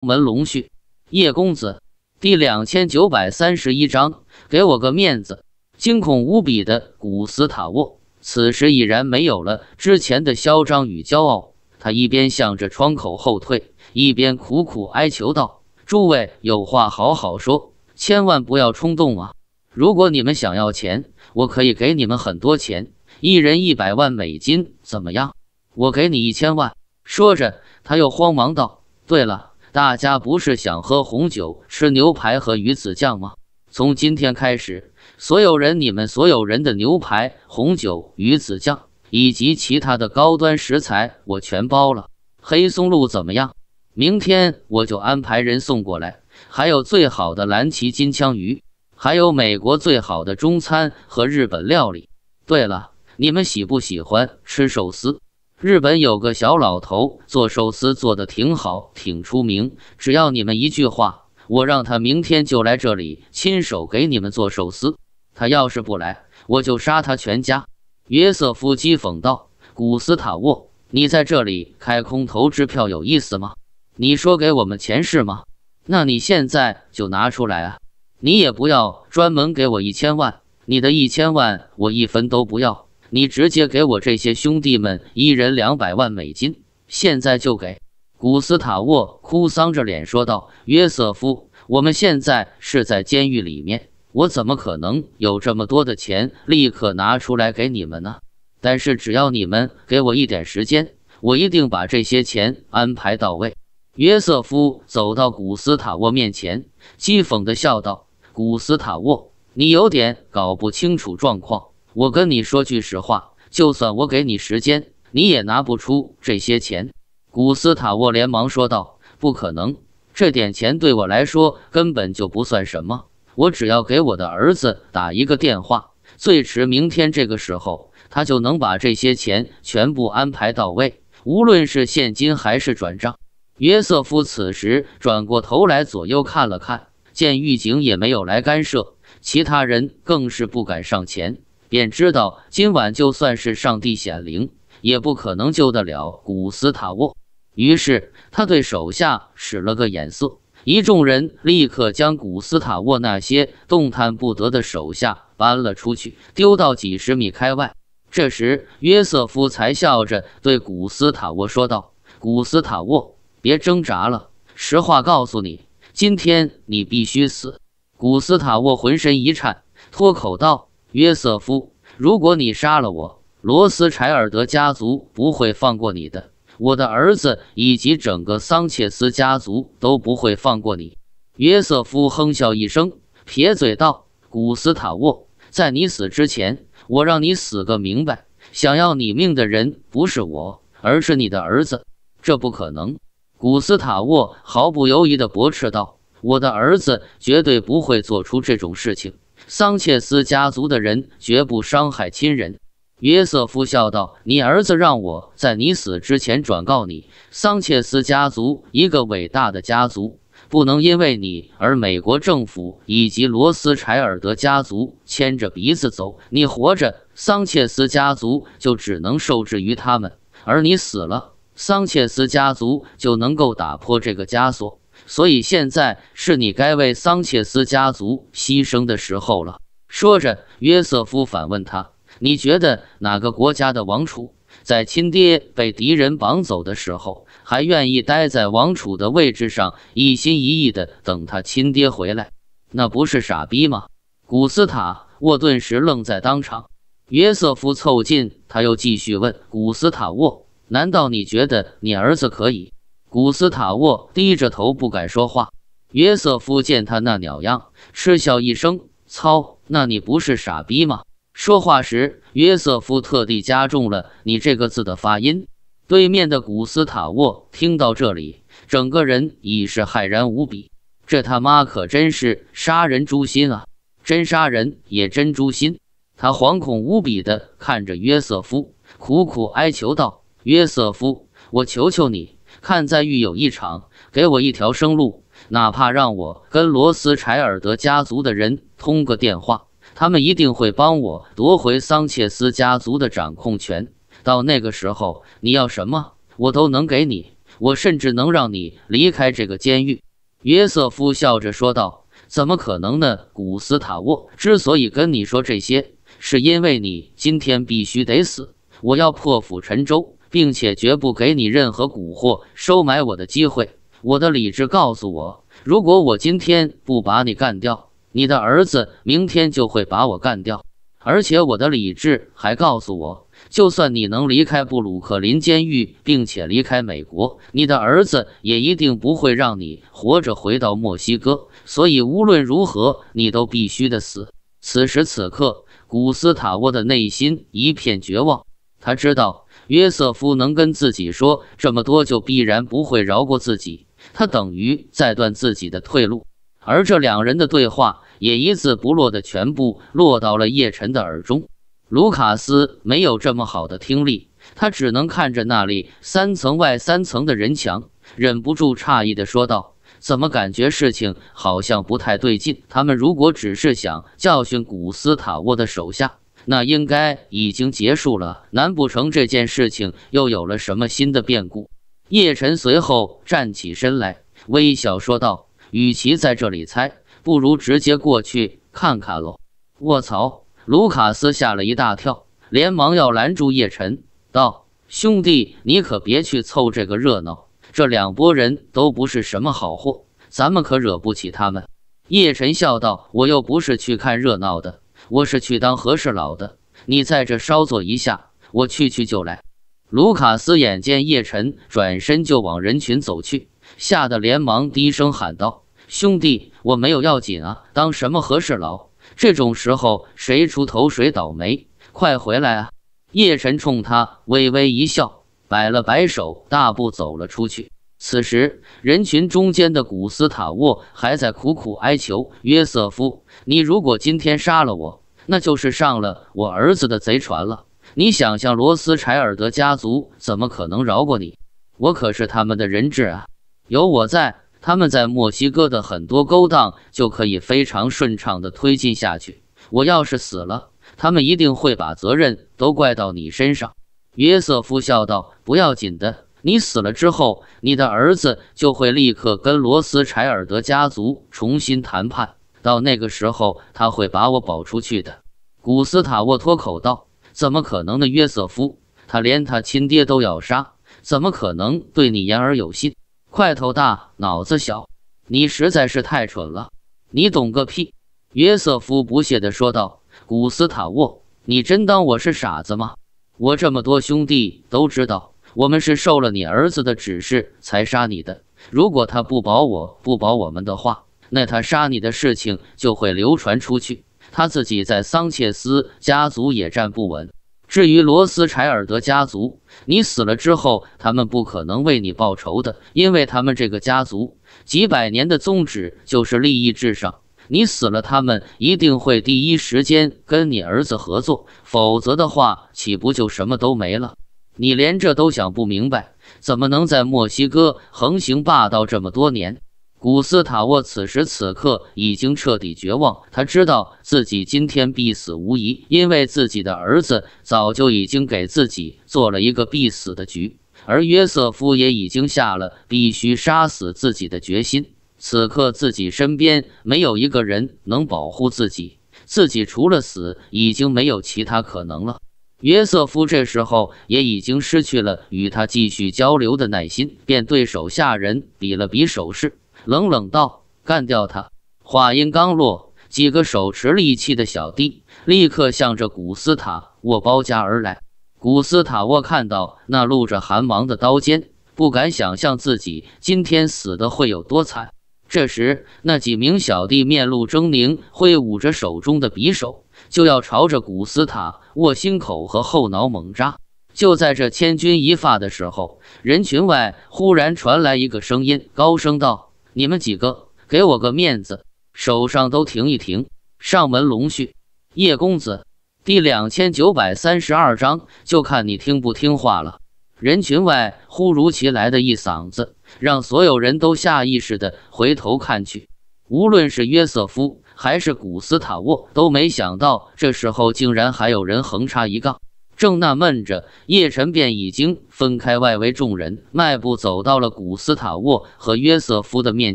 文龙续，叶公子，第两千九百三十一章，给我个面子！惊恐无比的古斯塔沃，此时已然没有了之前的嚣张与骄傲。他一边向着窗口后退，一边苦苦哀求道：“诸位有话好好说，千万不要冲动啊！如果你们想要钱，我可以给你们很多钱，一人一百万美金，怎么样？我给你一千万。”说着，他又慌忙道：“对了。”大家不是想喝红酒、吃牛排和鱼子酱吗？从今天开始，所有人，你们所有人的牛排、红酒、鱼子酱以及其他的高端食材，我全包了。黑松露怎么样？明天我就安排人送过来。还有最好的蓝鳍金枪鱼，还有美国最好的中餐和日本料理。对了，你们喜不喜欢吃寿司？日本有个小老头做寿司做的挺好，挺出名。只要你们一句话，我让他明天就来这里，亲手给你们做寿司。他要是不来，我就杀他全家。约瑟夫讥讽道：“古斯塔沃，你在这里开空头支票有意思吗？你说给我们钱是吗？那你现在就拿出来啊！你也不要专门给我一千万，你的一千万我一分都不要。”你直接给我这些兄弟们一人两百万美金，现在就给！古斯塔沃哭丧着脸说道：“约瑟夫，我们现在是在监狱里面，我怎么可能有这么多的钱立刻拿出来给你们呢？但是只要你们给我一点时间，我一定把这些钱安排到位。”约瑟夫走到古斯塔沃面前，讥讽地笑道：“古斯塔沃，你有点搞不清楚状况。”我跟你说句实话，就算我给你时间，你也拿不出这些钱。”古斯塔沃连忙说道，“不可能，这点钱对我来说根本就不算什么。我只要给我的儿子打一个电话，最迟明天这个时候，他就能把这些钱全部安排到位，无论是现金还是转账。”约瑟夫此时转过头来，左右看了看，见狱警也没有来干涉，其他人更是不敢上前。便知道今晚就算是上帝显灵，也不可能救得了古斯塔沃。于是他对手下使了个眼色，一众人立刻将古斯塔沃那些动弹不得的手下搬了出去，丢到几十米开外。这时约瑟夫才笑着对古斯塔沃说道：“古斯塔沃，别挣扎了，实话告诉你，今天你必须死。”古斯塔沃浑身一颤，脱口道。约瑟夫，如果你杀了我，罗斯柴尔德家族不会放过你的。我的儿子以及整个桑切斯家族都不会放过你。约瑟夫哼笑一声，撇嘴道：“古斯塔沃，在你死之前，我让你死个明白。想要你命的人不是我，而是你的儿子。这不可能。”古斯塔沃毫不犹豫地驳斥道：“我的儿子绝对不会做出这种事情。”桑切斯家族的人绝不伤害亲人。约瑟夫笑道：“你儿子让我在你死之前转告你，桑切斯家族一个伟大的家族，不能因为你而美国政府以及罗斯柴尔德家族牵着鼻子走。你活着，桑切斯家族就只能受制于他们；而你死了，桑切斯家族就能够打破这个枷锁。”所以现在是你该为桑切斯家族牺牲的时候了。说着，约瑟夫反问他：“你觉得哪个国家的王储在亲爹被敌人绑走的时候，还愿意待在王储的位置上，一心一意的等他亲爹回来？那不是傻逼吗？”古斯塔沃顿时愣在当场。约瑟夫凑近，他又继续问：“古斯塔沃，难道你觉得你儿子可以？”古斯塔沃低着头不敢说话。约瑟夫见他那鸟样，嗤笑一声：“操，那你不是傻逼吗？”说话时，约瑟夫特地加重了“你”这个字的发音。对面的古斯塔沃听到这里，整个人已是骇然无比。这他妈可真是杀人诛心啊！真杀人也真诛心。他惶恐无比地看着约瑟夫，苦苦哀求道：“约瑟夫，我求求你。”看在狱友一场，给我一条生路，哪怕让我跟罗斯柴尔德家族的人通个电话，他们一定会帮我夺回桑切斯家族的掌控权。到那个时候，你要什么，我都能给你。我甚至能让你离开这个监狱。”约瑟夫笑着说道。“怎么可能呢？古斯塔沃之所以跟你说这些，是因为你今天必须得死。我要破釜沉舟，并且绝不给你任何蛊惑、收买我的机会。我的理智告诉我，如果我今天不把你干掉，你的儿子明天就会把我干掉。而且我的理智还告诉我。”就算你能离开布鲁克林监狱，并且离开美国，你的儿子也一定不会让你活着回到墨西哥。所以无论如何，你都必须的死。此时此刻，古斯塔沃的内心一片绝望。他知道约瑟夫能跟自己说这么多，就必然不会饶过自己。他等于在断自己的退路。而这两人的对话也一字不落的全部落到了叶晨的耳中。卢卡斯没有这么好的听力，他只能看着那里三层外三层的人墙，忍不住诧异地说道：“怎么感觉事情好像不太对劲？他们如果只是想教训古斯塔沃的手下，那应该已经结束了。难不成这件事情又有了什么新的变故？”叶晨随后站起身来，微笑说道：“与其在这里猜，不如直接过去看看喽。”卧槽！卢卡斯吓了一大跳，连忙要拦住叶晨，道：“兄弟，你可别去凑这个热闹。这两拨人都不是什么好货，咱们可惹不起他们。”叶晨笑道：“我又不是去看热闹的，我是去当和事佬的。你在这稍坐一下，我去去就来。”卢卡斯眼见叶晨转身就往人群走去，吓得连忙低声喊道：“兄弟，我没有要紧啊，当什么和事佬？”这种时候，谁出头谁倒霉！快回来啊！叶晨冲他微微一笑，摆了摆手，大步走了出去。此时，人群中间的古斯塔沃还在苦苦哀求约瑟夫：“你如果今天杀了我，那就是上了我儿子的贼船了。你想想，罗斯柴尔德家族怎么可能饶过你？我可是他们的人质啊！有我在。”他们在墨西哥的很多勾当就可以非常顺畅地推进下去。我要是死了，他们一定会把责任都怪到你身上。”约瑟夫笑道，“不要紧的，你死了之后，你的儿子就会立刻跟罗斯柴尔德家族重新谈判。到那个时候，他会把我保出去的。”古斯塔沃脱口道：“怎么可能呢？约瑟夫，他连他亲爹都要杀，怎么可能对你言而有信？”块头大，脑子小，你实在是太蠢了！你懂个屁！约瑟夫不屑地说道。古斯塔沃，你真当我是傻子吗？我这么多兄弟都知道，我们是受了你儿子的指示才杀你的。如果他不保我不保我们的话，那他杀你的事情就会流传出去，他自己在桑切斯家族也站不稳。至于罗斯柴尔德家族，你死了之后，他们不可能为你报仇的，因为他们这个家族几百年的宗旨就是利益至上。你死了，他们一定会第一时间跟你儿子合作，否则的话，岂不就什么都没了？你连这都想不明白，怎么能在墨西哥横行霸道这么多年？古斯塔沃此时此刻已经彻底绝望，他知道自己今天必死无疑，因为自己的儿子早就已经给自己做了一个必死的局，而约瑟夫也已经下了必须杀死自己的决心。此刻自己身边没有一个人能保护自己，自己除了死，已经没有其他可能了。约瑟夫这时候也已经失去了与他继续交流的耐心，便对手下人比了比手势。冷冷道：“干掉他！”话音刚落，几个手持利器的小弟立刻向着古斯塔沃包夹而来。古斯塔沃看到那露着寒芒的刀尖，不敢想象自己今天死的会有多惨。这时，那几名小弟面露狰狞，挥舞着手中的匕首，就要朝着古斯塔沃心口和后脑猛扎。就在这千钧一发的时候，人群外忽然传来一个声音，高声道。你们几个给我个面子，手上都停一停。上门龙婿叶公子，第两千九百三十二章，就看你听不听话了。人群外忽如其来的一嗓子，让所有人都下意识的回头看去。无论是约瑟夫还是古斯塔沃，都没想到这时候竟然还有人横插一杠。正纳闷着，叶晨便已经分开外围众人，迈步走到了古斯塔沃和约瑟夫的面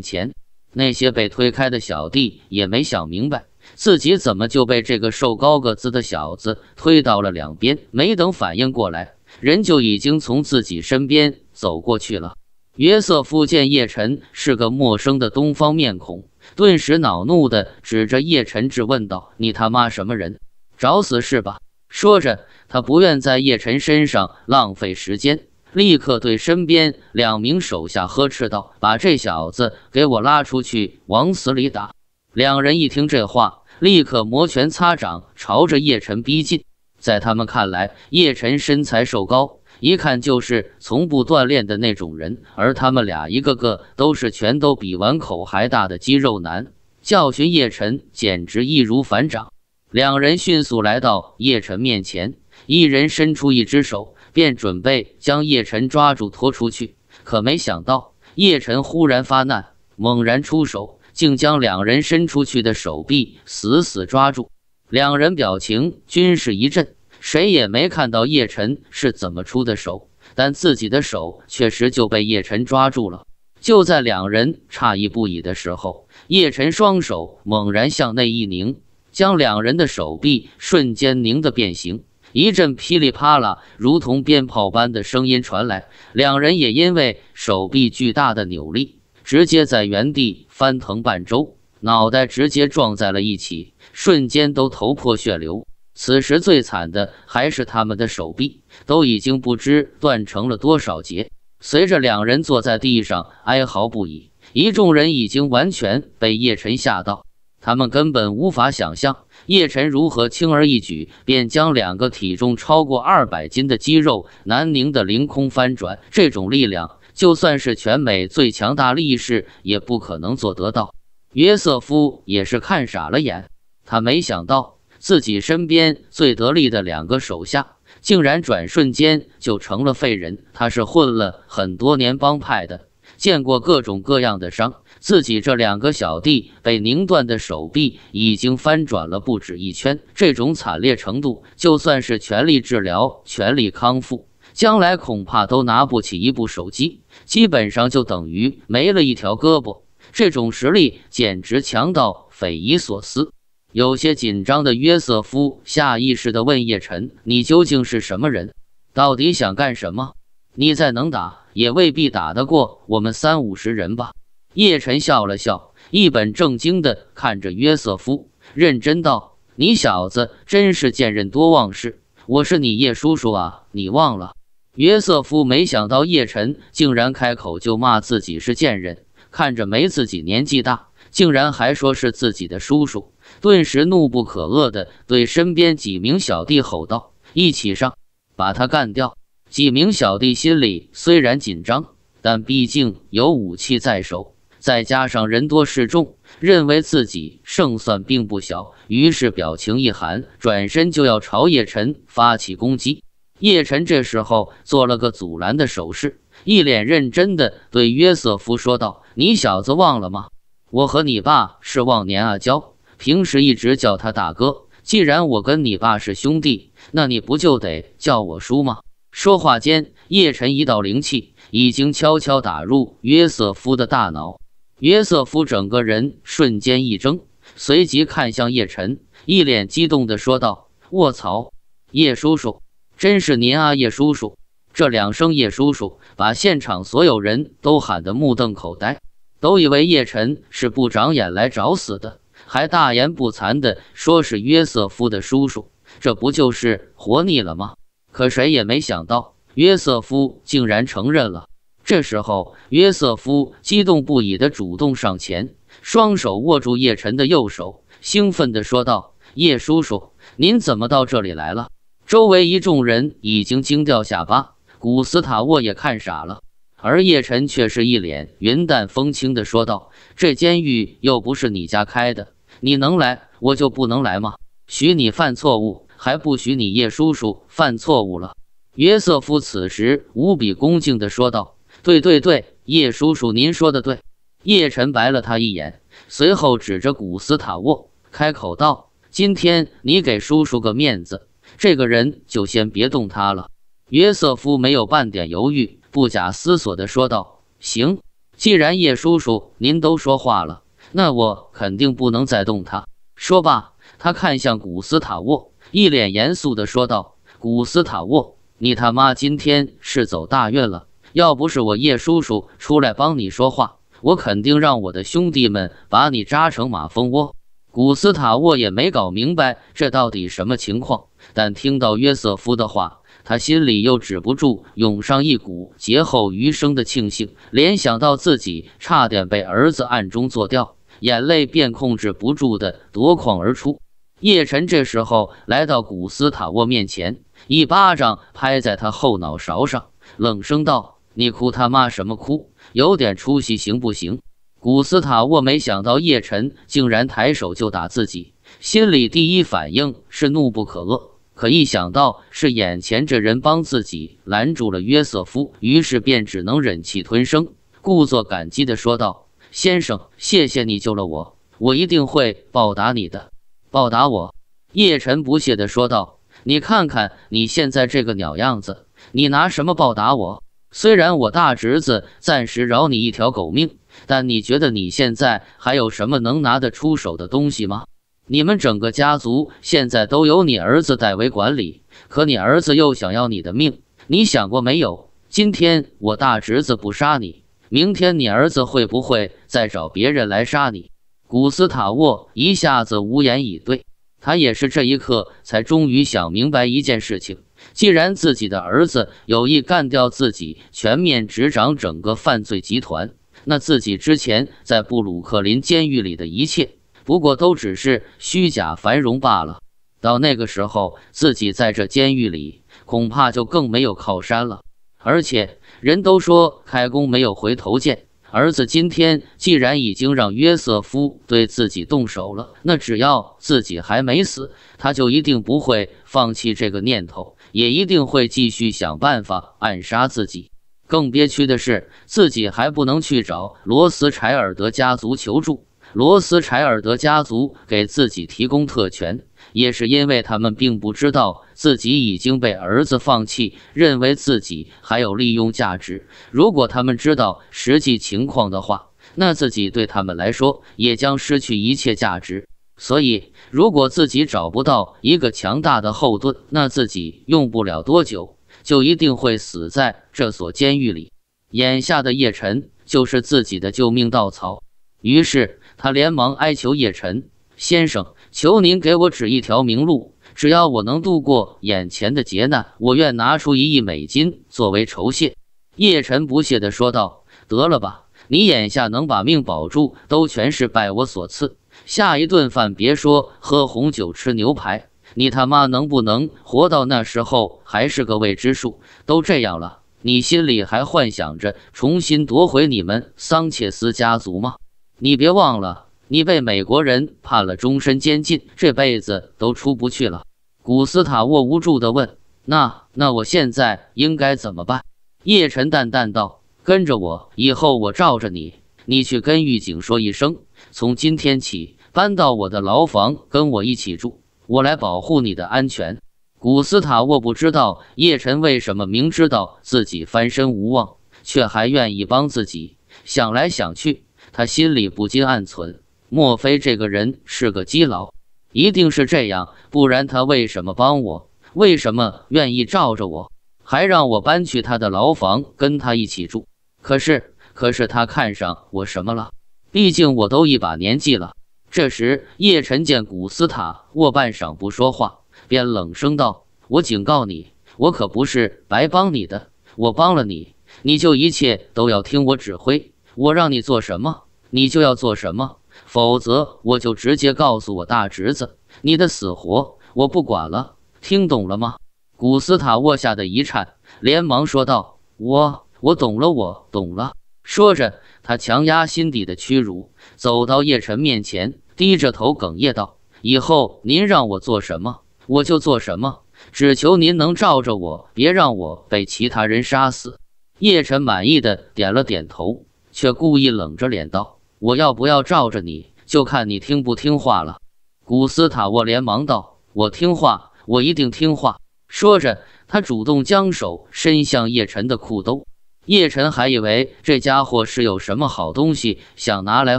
前。那些被推开的小弟也没想明白，自己怎么就被这个瘦高个子的小子推到了两边。没等反应过来，人就已经从自己身边走过去了。约瑟夫见叶晨是个陌生的东方面孔，顿时恼怒地指着叶晨质问道：“你他妈什么人？找死是吧？”说着，他不愿在叶晨身上浪费时间，立刻对身边两名手下呵斥道：“把这小子给我拉出去，往死里打！”两人一听这话，立刻摩拳擦掌，朝着叶晨逼近。在他们看来，叶晨身材瘦高。一看就是从不锻炼的那种人，而他们俩一个个都是全都比碗口还大的肌肉男，教训叶晨简直易如反掌。两人迅速来到叶晨面前，一人伸出一只手，便准备将叶晨抓住拖出去。可没想到，叶晨忽然发难，猛然出手，竟将两人伸出去的手臂死死抓住。两人表情均是一震。谁也没看到叶晨是怎么出的手，但自己的手确实就被叶晨抓住了。就在两人诧异不已的时候，叶晨双手猛然向内一拧，将两人的手臂瞬间拧得变形。一阵噼里啪啦，如同鞭炮般的声音传来，两人也因为手臂巨大的扭力，直接在原地翻腾半周，脑袋直接撞在了一起，瞬间都头破血流。此时最惨的还是他们的手臂，都已经不知断成了多少节。随着两人坐在地上哀嚎不已，一众人已经完全被叶晨吓到，他们根本无法想象叶晨如何轻而易举便将两个体重超过二百斤的肌肉男拧的凌空翻转。这种力量，就算是全美最强大力士也不可能做得到。约瑟夫也是看傻了眼，他没想到。自己身边最得力的两个手下，竟然转瞬间就成了废人。他是混了很多年帮派的，见过各种各样的伤。自己这两个小弟被拧断的手臂已经翻转了不止一圈，这种惨烈程度，就算是全力治疗、全力康复，将来恐怕都拿不起一部手机，基本上就等于没了一条胳膊。这种实力简直强到匪夷所思。有些紧张的约瑟夫下意识地问叶晨：“你究竟是什么人？到底想干什么？你再能打，也未必打得过我们三五十人吧？”叶晨笑了笑，一本正经地看着约瑟夫，认真道：“你小子真是见人多忘事，我是你叶叔叔啊，你忘了？”约瑟夫没想到叶晨竟然开口就骂自己是贱人，看着没自己年纪大，竟然还说是自己的叔叔。顿时怒不可遏地对身边几名小弟吼道：“一起上，把他干掉！”几名小弟心里虽然紧张，但毕竟有武器在手，再加上人多势众，认为自己胜算并不小，于是表情一寒，转身就要朝叶晨发起攻击。叶晨这时候做了个阻拦的手势，一脸认真地对约瑟夫说道：“你小子忘了吗？我和你爸是忘年阿交。”平时一直叫他大哥，既然我跟你爸是兄弟，那你不就得叫我叔吗？说话间，叶晨一道灵气已经悄悄打入约瑟夫的大脑，约瑟夫整个人瞬间一怔，随即看向叶晨，一脸激动地说道：“卧槽，叶叔叔，真是您啊，叶叔叔！”这两声“叶叔叔”把现场所有人都喊得目瞪口呆，都以为叶晨是不长眼来找死的。还大言不惭地说是约瑟夫的叔叔，这不就是活腻了吗？可谁也没想到，约瑟夫竟然承认了。这时候，约瑟夫激动不已地主动上前，双手握住叶晨的右手，兴奋地说道：“叶叔叔，您怎么到这里来了？”周围一众人已经惊掉下巴，古斯塔沃也看傻了。而叶晨却是一脸云淡风轻地说道：“这监狱又不是你家开的，你能来我就不能来吗？许你犯错误，还不许你叶叔叔犯错误了。”约瑟夫此时无比恭敬地说道：“对对对，叶叔叔您说的对。”叶晨白了他一眼，随后指着古斯塔沃开口道：“今天你给叔叔个面子，这个人就先别动他了。约瑟夫没有半点犹豫，不假思索地说道：“行，既然叶叔叔您都说话了，那我肯定不能再动他。”说罢，他看向古斯塔沃，一脸严肃地说道：“古斯塔沃，你他妈今天是走大运了！要不是我叶叔叔出来帮你说话，我肯定让我的兄弟们把你扎成马蜂窝。”古斯塔沃也没搞明白这到底什么情况，但听到约瑟夫的话，他心里又止不住涌上一股劫后余生的庆幸，联想到自己差点被儿子暗中做掉，眼泪便控制不住的夺眶而出。叶晨这时候来到古斯塔沃面前，一巴掌拍在他后脑勺上，冷声道：“你哭他妈什么哭？有点出息行不行？”古斯塔沃没想到叶晨竟然抬手就打自己，心里第一反应是怒不可遏。可一想到是眼前这人帮自己拦住了约瑟夫，于是便只能忍气吞声，故作感激地说道：“先生，谢谢你救了我，我一定会报答你的。”报答我？叶晨不屑地说道：“你看看你现在这个鸟样子，你拿什么报答我？虽然我大侄子暂时饶你一条狗命。”但你觉得你现在还有什么能拿得出手的东西吗？你们整个家族现在都由你儿子代为管理，可你儿子又想要你的命，你想过没有？今天我大侄子不杀你，明天你儿子会不会再找别人来杀你？古斯塔沃一下子无言以对，他也是这一刻才终于想明白一件事情：既然自己的儿子有意干掉自己，全面执掌整个犯罪集团。那自己之前在布鲁克林监狱里的一切，不过都只是虚假繁荣罢了。到那个时候，自己在这监狱里，恐怕就更没有靠山了。而且人都说开弓没有回头箭，儿子今天既然已经让约瑟夫对自己动手了，那只要自己还没死，他就一定不会放弃这个念头，也一定会继续想办法暗杀自己。更憋屈的是，自己还不能去找罗斯柴尔德家族求助。罗斯柴尔德家族给自己提供特权，也是因为他们并不知道自己已经被儿子放弃，认为自己还有利用价值。如果他们知道实际情况的话，那自己对他们来说也将失去一切价值。所以，如果自己找不到一个强大的后盾，那自己用不了多久。就一定会死在这所监狱里。眼下的叶晨就是自己的救命稻草，于是他连忙哀求叶晨先生：“求您给我指一条明路，只要我能度过眼前的劫难，我愿拿出一亿美金作为酬谢。”叶晨不屑地说道：“得了吧，你眼下能把命保住，都全是拜我所赐。下一顿饭别说喝红酒吃牛排。”你他妈能不能活到那时候还是个未知数。都这样了，你心里还幻想着重新夺回你们桑切斯家族吗？你别忘了，你被美国人判了终身监禁，这辈子都出不去了。古斯塔沃无助地问：“那那我现在应该怎么办？”叶晨淡淡道：“跟着我，以后我罩着你。你去跟狱警说一声，从今天起搬到我的牢房，跟我一起住。”我来保护你的安全。古斯塔沃不知道叶晨为什么明知道自己翻身无望，却还愿意帮自己。想来想去，他心里不禁暗存：莫非这个人是个基佬？一定是这样，不然他为什么帮我？为什么愿意罩着我，还让我搬去他的牢房跟他一起住？可是，可是他看上我什么了？毕竟我都一把年纪了。这时，叶晨见古斯塔沃半晌不说话，便冷声道：“我警告你，我可不是白帮你的。我帮了你，你就一切都要听我指挥。我让你做什么，你就要做什么，否则我就直接告诉我大侄子，你的死活我不管了。听懂了吗？”古斯塔沃吓得一颤，连忙说道：“我我懂了，我懂了。”说着，他强压心底的屈辱，走到叶晨面前。低着头哽咽道：“以后您让我做什么，我就做什么，只求您能罩着我，别让我被其他人杀死。”叶晨满意的点了点头，却故意冷着脸道：“我要不要罩着你，就看你听不听话了。”古斯塔沃连忙道：“我听话，我一定听话。说着，他主动将手伸向叶晨的裤兜。叶晨还以为这家伙是有什么好东西想拿来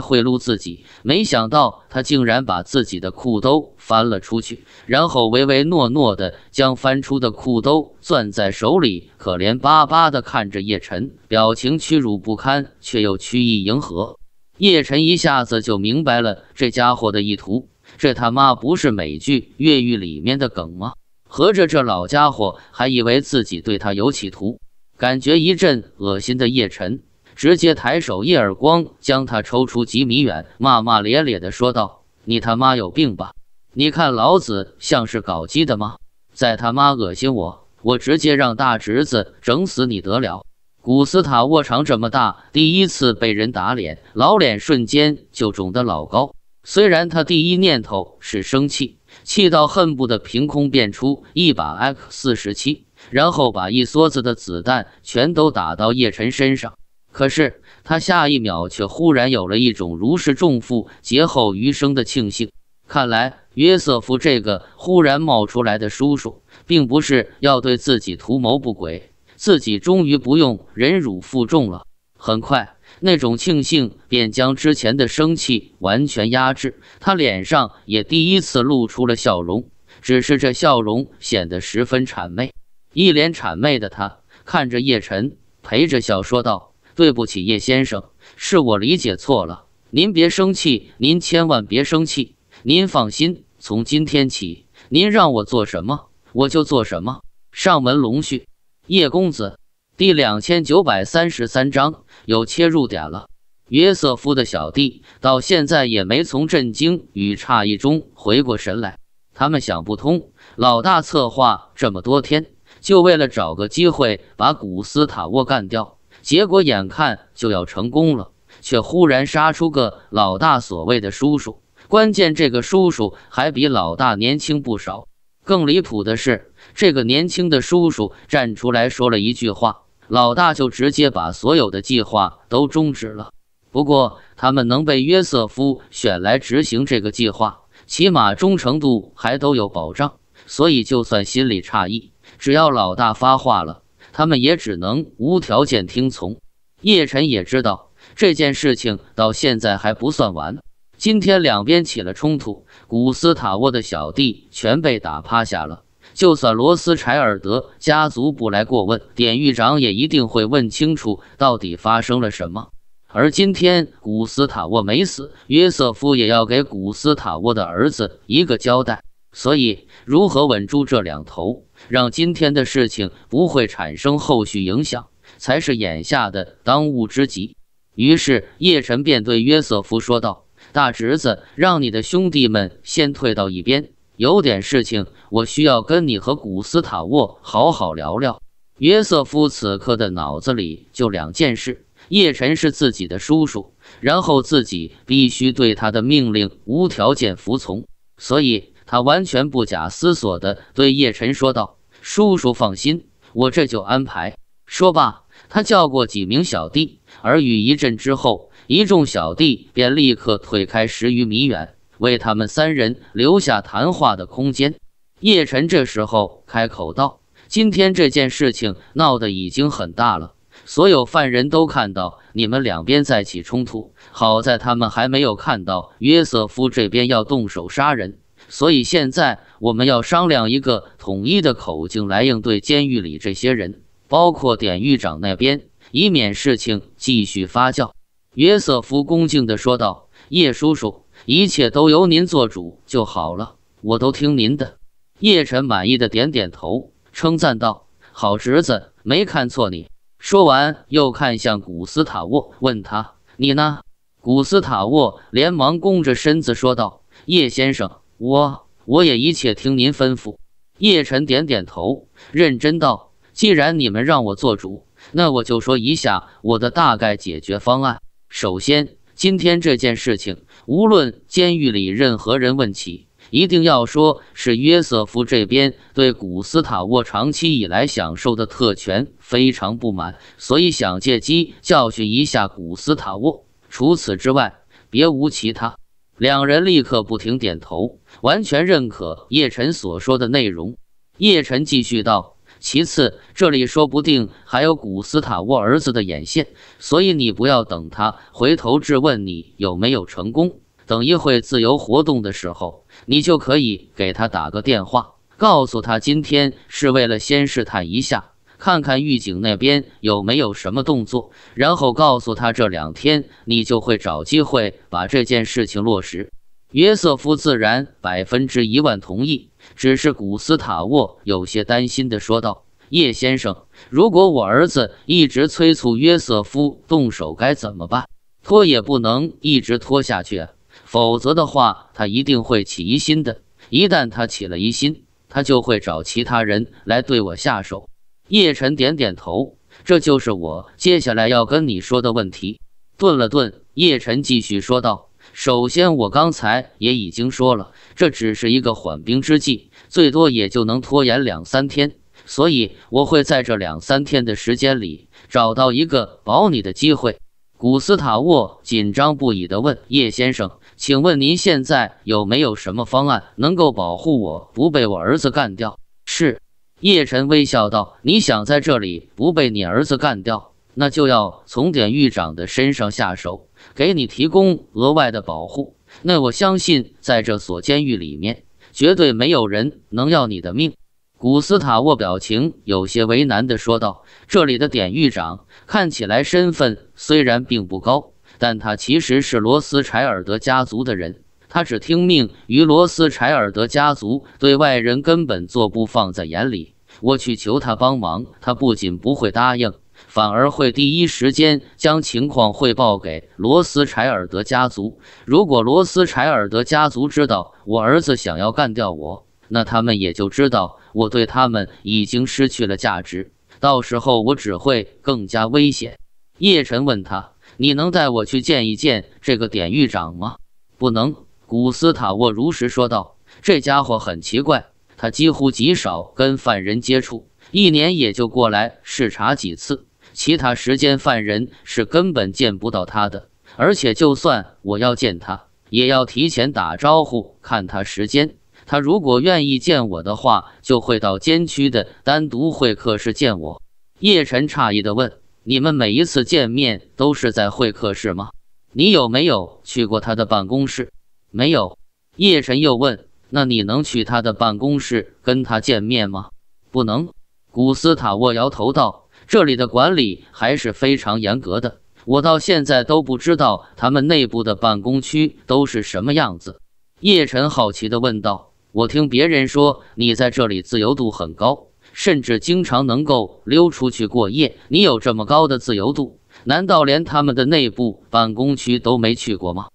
贿赂自己，没想到他竟然把自己的裤兜翻了出去，然后唯唯诺诺的将翻出的裤兜攥在手里，可怜巴巴的看着叶晨，表情屈辱不堪，却又曲意迎合。叶晨一下子就明白了这家伙的意图，这他妈不是美剧《越狱》里面的梗吗？合着这老家伙还以为自己对他有企图。感觉一阵恶心的叶晨直接抬手一耳光将他抽出几米远，骂骂咧咧的说道：“你他妈有病吧？你看老子像是搞基的吗？再他妈恶心我，我直接让大侄子整死你得了！”古斯塔沃长这么大，第一次被人打脸，老脸瞬间就肿得老高。虽然他第一念头是生气，气到恨不得凭空变出一把 X 四十七。然后把一梭子的子弹全都打到叶晨身上，可是他下一秒却忽然有了一种如释重负、劫后余生的庆幸。看来约瑟夫这个忽然冒出来的叔叔，并不是要对自己图谋不轨，自己终于不用忍辱负重了。很快，那种庆幸便将之前的生气完全压制，他脸上也第一次露出了笑容，只是这笑容显得十分谄媚。一脸谄媚的他看着叶晨，陪着笑说道：“对不起，叶先生，是我理解错了。您别生气，您千万别生气。您放心，从今天起，您让我做什么，我就做什么。”上门龙婿，叶公子，第两千九百三十三章有切入点了。约瑟夫的小弟到现在也没从震惊与诧异中回过神来，他们想不通，老大策划这么多天。就为了找个机会把古斯塔沃干掉，结果眼看就要成功了，却忽然杀出个老大所谓的叔叔。关键这个叔叔还比老大年轻不少。更离谱的是，这个年轻的叔叔站出来说了一句话，老大就直接把所有的计划都终止了。不过他们能被约瑟夫选来执行这个计划，起码忠诚度还都有保障，所以就算心里诧异。只要老大发话了，他们也只能无条件听从。叶晨也知道这件事情到现在还不算完。今天两边起了冲突，古斯塔沃的小弟全被打趴下了。就算罗斯柴尔德家族不来过问，典狱长也一定会问清楚到底发生了什么。而今天古斯塔沃没死，约瑟夫也要给古斯塔沃的儿子一个交代。所以，如何稳住这两头？让今天的事情不会产生后续影响，才是眼下的当务之急。于是叶晨便对约瑟夫说道：“大侄子，让你的兄弟们先退到一边，有点事情，我需要跟你和古斯塔沃好好聊聊。”约瑟夫此刻的脑子里就两件事：叶晨是自己的叔叔，然后自己必须对他的命令无条件服从。所以。他完全不假思索地对叶晨说道：“叔叔放心，我这就安排。”说罢，他叫过几名小弟，耳语一阵之后，一众小弟便立刻退开十余米远，为他们三人留下谈话的空间。叶晨这时候开口道：“今天这件事情闹得已经很大了，所有犯人都看到你们两边在起冲突，好在他们还没有看到约瑟夫这边要动手杀人。”所以现在我们要商量一个统一的口径来应对监狱里这些人，包括典狱长那边，以免事情继续发酵。约瑟夫恭敬地说道：“叶叔叔，一切都由您做主就好了，我都听您的。”叶晨满意的点点头，称赞道：“好侄子，没看错你。”说完，又看向古斯塔沃，问他：“你呢？”古斯塔沃连忙弓着身子说道：“叶先生。”我我也一切听您吩咐。叶晨点点头，认真道：“既然你们让我做主，那我就说一下我的大概解决方案。首先，今天这件事情，无论监狱里任何人问起，一定要说是约瑟夫这边对古斯塔沃长期以来享受的特权非常不满，所以想借机教训一下古斯塔沃。除此之外，别无其他。”两人立刻不停点头，完全认可叶晨所说的内容。叶晨继续道：“其次，这里说不定还有古斯塔沃儿子的眼线，所以你不要等他回头质问你有没有成功。等一会自由活动的时候，你就可以给他打个电话，告诉他今天是为了先试探一下。”看看狱警那边有没有什么动作，然后告诉他这两天你就会找机会把这件事情落实。约瑟夫自然百分之一万同意，只是古斯塔沃有些担心的说道：“叶先生，如果我儿子一直催促约瑟夫动手，该怎么办？拖也不能一直拖下去啊，否则的话他一定会起疑心的。一旦他起了疑心，他就会找其他人来对我下手。”叶晨点点头，这就是我接下来要跟你说的问题。顿了顿，叶晨继续说道：“首先，我刚才也已经说了，这只是一个缓兵之计，最多也就能拖延两三天。所以，我会在这两三天的时间里找到一个保你的机会。”古斯塔沃紧张不已地问叶先生：“请问您现在有没有什么方案能够保护我不被我儿子干掉？”是。叶晨微笑道：“你想在这里不被你儿子干掉，那就要从典狱长的身上下手，给你提供额外的保护。那我相信，在这所监狱里面，绝对没有人能要你的命。”古斯塔沃表情有些为难地说道：“这里的典狱长看起来身份虽然并不高，但他其实是罗斯柴尔德家族的人。”他只听命于罗斯柴尔德家族，对外人根本做不放在眼里。我去求他帮忙，他不仅不会答应，反而会第一时间将情况汇报给罗斯柴尔德家族。如果罗斯柴尔德家族知道我儿子想要干掉我，那他们也就知道我对他们已经失去了价值。到时候我只会更加危险。叶晨问他：“你能带我去见一见这个典狱长吗？”“不能。”古斯塔沃如实说道：“这家伙很奇怪，他几乎极少跟犯人接触，一年也就过来视察几次，其他时间犯人是根本见不到他的。而且，就算我要见他，也要提前打招呼，看他时间。他如果愿意见我的话，就会到监区的单独会客室见我。”叶晨诧异地问：“你们每一次见面都是在会客室吗？你有没有去过他的办公室？”没有，叶晨又问：“那你能去他的办公室跟他见面吗？”不能。古斯塔沃摇头道：“这里的管理还是非常严格的，我到现在都不知道他们内部的办公区都是什么样子。”叶晨好奇地问道：“我听别人说你在这里自由度很高，甚至经常能够溜出去过夜。你有这么高的自由度，难道连他们的内部办公区都没去过吗？”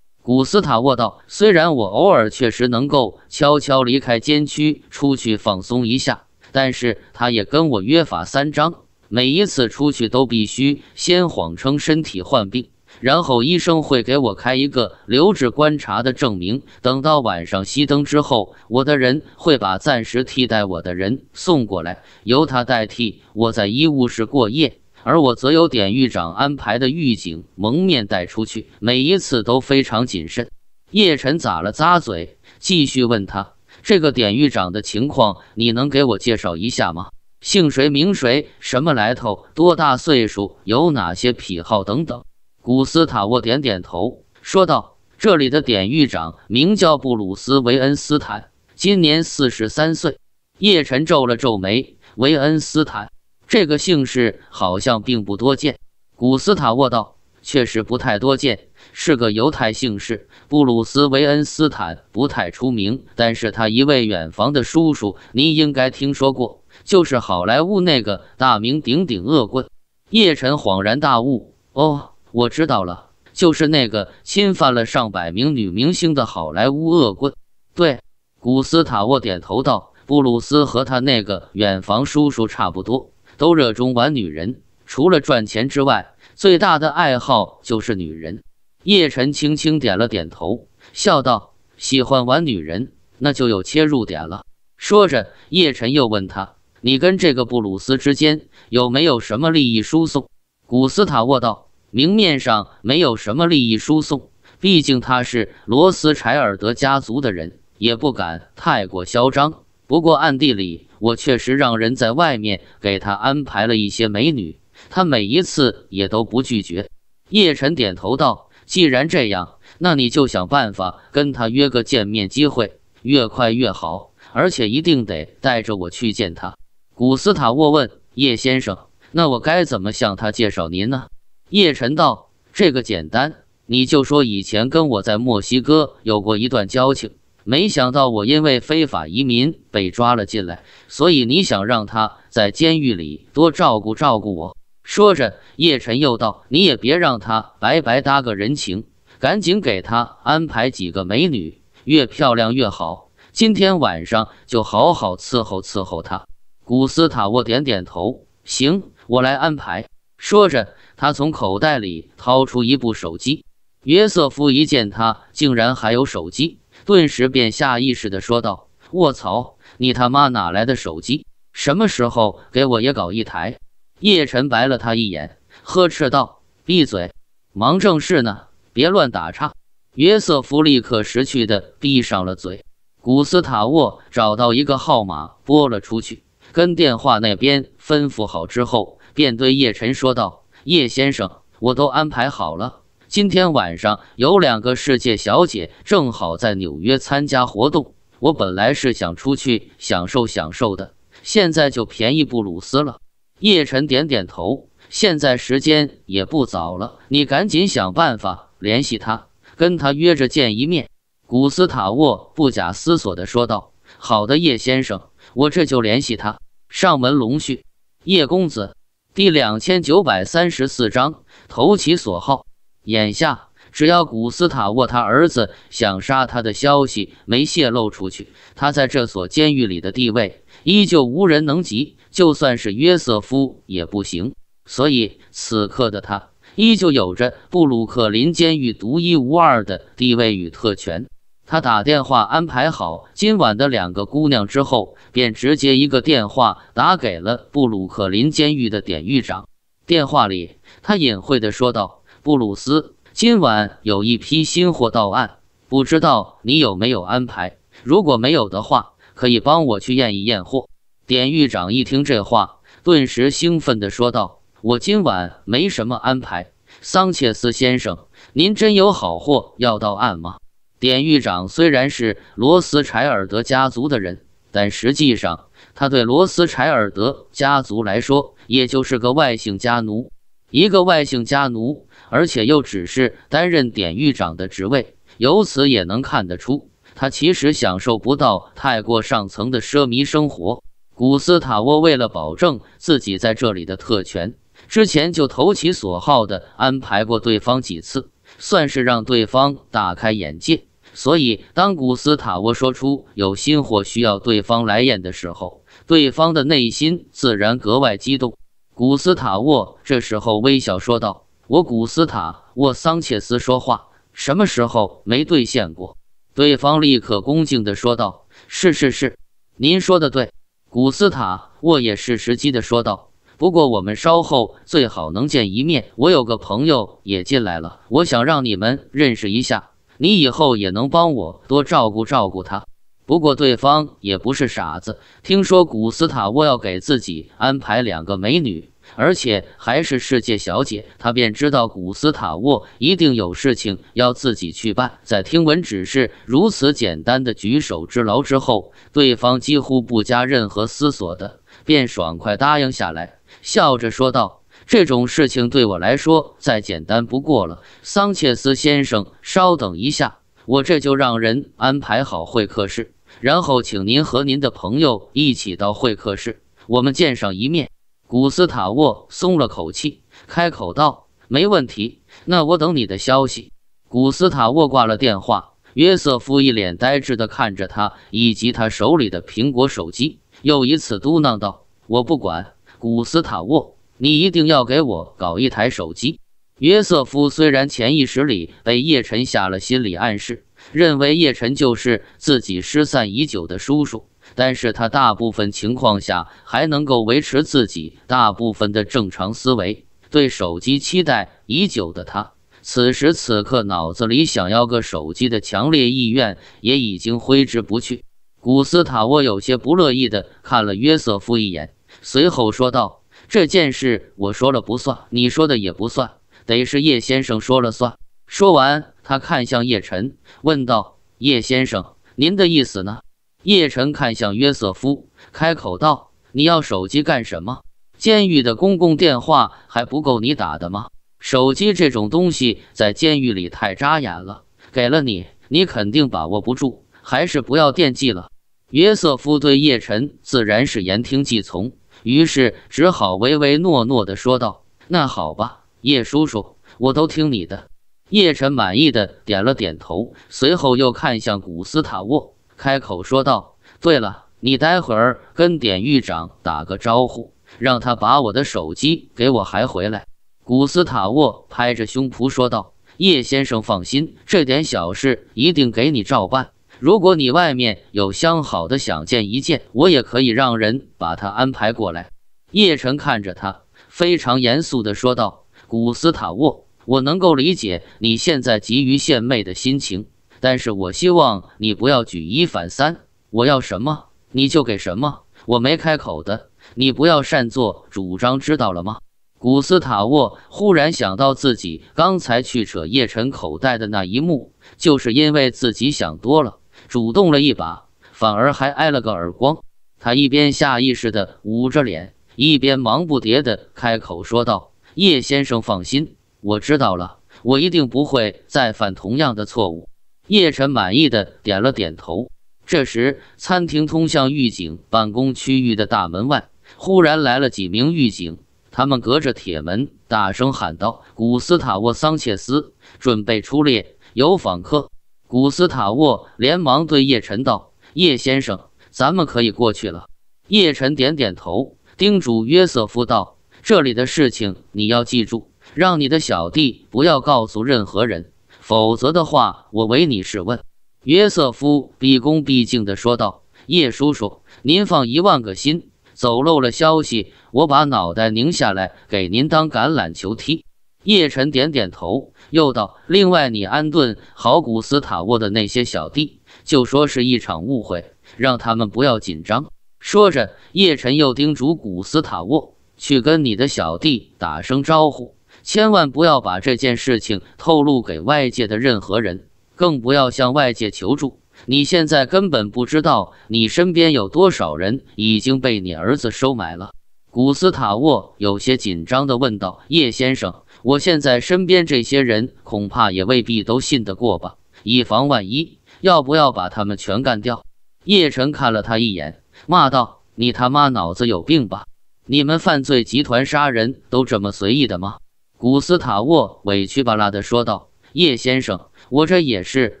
古斯塔沃道：“虽然我偶尔确实能够悄悄离开监区出去放松一下，但是他也跟我约法三章，每一次出去都必须先谎称身体患病，然后医生会给我开一个留置观察的证明。等到晚上熄灯之后，我的人会把暂时替代我的人送过来，由他代替我在医务室过夜。”而我则由典狱长安排的狱警蒙面带出去，每一次都非常谨慎。叶晨咂了咂嘴，继续问他：“这个典狱长的情况，你能给我介绍一下吗？姓谁名谁？什么来头？多大岁数？有哪些癖好？等等。”古斯塔沃点点头，说道：“这里的典狱长名叫布鲁斯·维恩斯坦，今年四十三岁。”叶晨皱了皱眉：“维恩斯坦。”这个姓氏好像并不多见，古斯塔沃道：“确实不太多见，是个犹太姓氏。布鲁斯·维恩斯坦不太出名，但是他一位远房的叔叔，您应该听说过，就是好莱坞那个大名鼎鼎恶棍。”叶晨恍然大悟：“哦，我知道了，就是那个侵犯了上百名女明星的好莱坞恶棍。”对，古斯塔沃点头道：“布鲁斯和他那个远房叔叔差不多。”都热衷玩女人，除了赚钱之外，最大的爱好就是女人。叶晨轻轻点了点头，笑道：“喜欢玩女人，那就有切入点了。”说着，叶晨又问他：“你跟这个布鲁斯之间有没有什么利益输送？”古斯塔沃道：“明面上没有什么利益输送，毕竟他是罗斯柴尔德家族的人，也不敢太过嚣张。不过暗地里，我确实让人在外面给他安排了一些美女，他每一次也都不拒绝。叶晨点头道：“既然这样，那你就想办法跟他约个见面机会，越快越好，而且一定得带着我去见他。”古斯塔沃问叶先生：“那我该怎么向他介绍您呢？”叶晨道：“这个简单。”你就说以前跟我在墨西哥有过一段交情，没想到我因为非法移民被抓了进来，所以你想让他在监狱里多照顾照顾我。说着，叶晨又道：“你也别让他白白搭个人情，赶紧给他安排几个美女，越漂亮越好。今天晚上就好好伺候伺候他。”古斯塔沃点点头：“行，我来安排。”说着，他从口袋里掏出一部手机。约瑟夫一见他竟然还有手机，顿时便下意识地说道：“卧槽，你他妈哪来的手机？什么时候给我也搞一台？”叶晨白了他一眼，呵斥道：“闭嘴，忙正事呢，别乱打岔。”约瑟夫立刻识趣地闭上了嘴。古斯塔沃找到一个号码拨了出去，跟电话那边吩咐好之后，便对叶晨说道：“叶先生，我都安排好了。”今天晚上有两个世界小姐正好在纽约参加活动，我本来是想出去享受享受的，现在就便宜布鲁斯了。叶晨点点头，现在时间也不早了，你赶紧想办法联系他，跟他约着见一面。古斯塔沃不假思索地说道：“好的，叶先生，我这就联系他。”上门龙婿，叶公子，第两千九百三十四章投其所好。眼下，只要古斯塔沃他儿子想杀他的消息没泄露出去，他在这所监狱里的地位依旧无人能及，就算是约瑟夫也不行。所以，此刻的他依旧有着布鲁克林监狱独一无二的地位与特权。他打电话安排好今晚的两个姑娘之后，便直接一个电话打给了布鲁克林监狱的典狱长。电话里，他隐晦地说道。布鲁斯，今晚有一批新货到案，不知道你有没有安排？如果没有的话，可以帮我去验一验货。典狱长一听这话，顿时兴奋地说道：“我今晚没什么安排。桑切斯先生，您真有好货要到案吗？”典狱长虽然是罗斯柴尔德家族的人，但实际上他对罗斯柴尔德家族来说，也就是个外姓家奴，一个外姓家奴。而且又只是担任典狱长的职位，由此也能看得出，他其实享受不到太过上层的奢靡生活。古斯塔沃为了保证自己在这里的特权，之前就投其所好的安排过对方几次，算是让对方大开眼界。所以，当古斯塔沃说出有新货需要对方来验的时候，对方的内心自然格外激动。古斯塔沃这时候微笑说道。我古斯塔沃桑切斯说话什么时候没兑现过？对方立刻恭敬地说道：“是是是，您说的对。”古斯塔沃也是时机地说道：“不过我们稍后最好能见一面。我有个朋友也进来了，我想让你们认识一下，你以后也能帮我多照顾照顾他。”不过对方也不是傻子，听说古斯塔沃要给自己安排两个美女。而且还是世界小姐，他便知道古斯塔沃一定有事情要自己去办。在听闻只是如此简单的举手之劳之后，对方几乎不加任何思索的便爽快答应下来，笑着说道：“这种事情对我来说再简单不过了。桑切斯先生，稍等一下，我这就让人安排好会客室，然后请您和您的朋友一起到会客室，我们见上一面。”古斯塔沃松了口气，开口道：“没问题，那我等你的消息。”古斯塔沃挂了电话，约瑟夫一脸呆滞地看着他以及他手里的苹果手机，又一次嘟囔道：“我不管，古斯塔沃，你一定要给我搞一台手机。”约瑟夫虽然潜意识里被叶晨下了心理暗示，认为叶晨就是自己失散已久的叔叔。但是他大部分情况下还能够维持自己大部分的正常思维。对手机期待已久的他，此时此刻脑子里想要个手机的强烈意愿也已经挥之不去。古斯塔沃有些不乐意的看了约瑟夫一眼，随后说道：“这件事我说了不算，你说的也不算，得是叶先生说了算。”说完，他看向叶晨，问道：“叶先生，您的意思呢？”叶晨看向约瑟夫，开口道：“你要手机干什么？监狱的公共电话还不够你打的吗？手机这种东西在监狱里太扎眼了，给了你，你肯定把握不住，还是不要惦记了。”约瑟夫对叶晨自然是言听计从，于是只好唯唯诺诺地说道：“那好吧，叶叔叔，我都听你的。”叶晨满意的点了点头，随后又看向古斯塔沃，开口说道：“对了，你待会儿跟典狱长打个招呼，让他把我的手机给我还回来。”古斯塔沃拍着胸脯说道：“叶先生放心，这点小事一定给你照办。如果你外面有相好的想见一见，我也可以让人把他安排过来。”叶晨看着他，非常严肃的说道：“古斯塔沃。”我能够理解你现在急于献媚的心情，但是我希望你不要举一反三。我要什么你就给什么，我没开口的，你不要擅作主张，知道了吗？古斯塔沃忽然想到自己刚才去扯叶晨口袋的那一幕，就是因为自己想多了，主动了一把，反而还挨了个耳光。他一边下意识地捂着脸，一边忙不迭地开口说道：“叶先生放心。”我知道了，我一定不会再犯同样的错误。叶晨满意的点了点头。这时，餐厅通向狱警办公区域的大门外，忽然来了几名狱警，他们隔着铁门大声喊道：“古斯塔沃·桑切斯，准备出列，有访客。”古斯塔沃连忙对叶晨道：“叶先生，咱们可以过去了。”叶晨点点头，叮嘱约瑟夫道：“这里的事情你要记住。”让你的小弟不要告诉任何人，否则的话，我唯你是问。”约瑟夫毕恭毕敬地说道。“叶叔叔，您放一万个心，走漏了消息，我把脑袋拧下来给您当橄榄球踢。”叶晨点点头，又道：“另外，你安顿好古斯塔沃的那些小弟，就说是一场误会，让他们不要紧张。”说着，叶晨又叮嘱古斯塔沃去跟你的小弟打声招呼。千万不要把这件事情透露给外界的任何人，更不要向外界求助。你现在根本不知道你身边有多少人已经被你儿子收买了。古斯塔沃有些紧张地问道：“叶先生，我现在身边这些人恐怕也未必都信得过吧？以防万一，要不要把他们全干掉？”叶晨看了他一眼，骂道：“你他妈脑子有病吧？你们犯罪集团杀人都这么随意的吗？”古斯塔沃委屈巴拉的说道：“叶先生，我这也是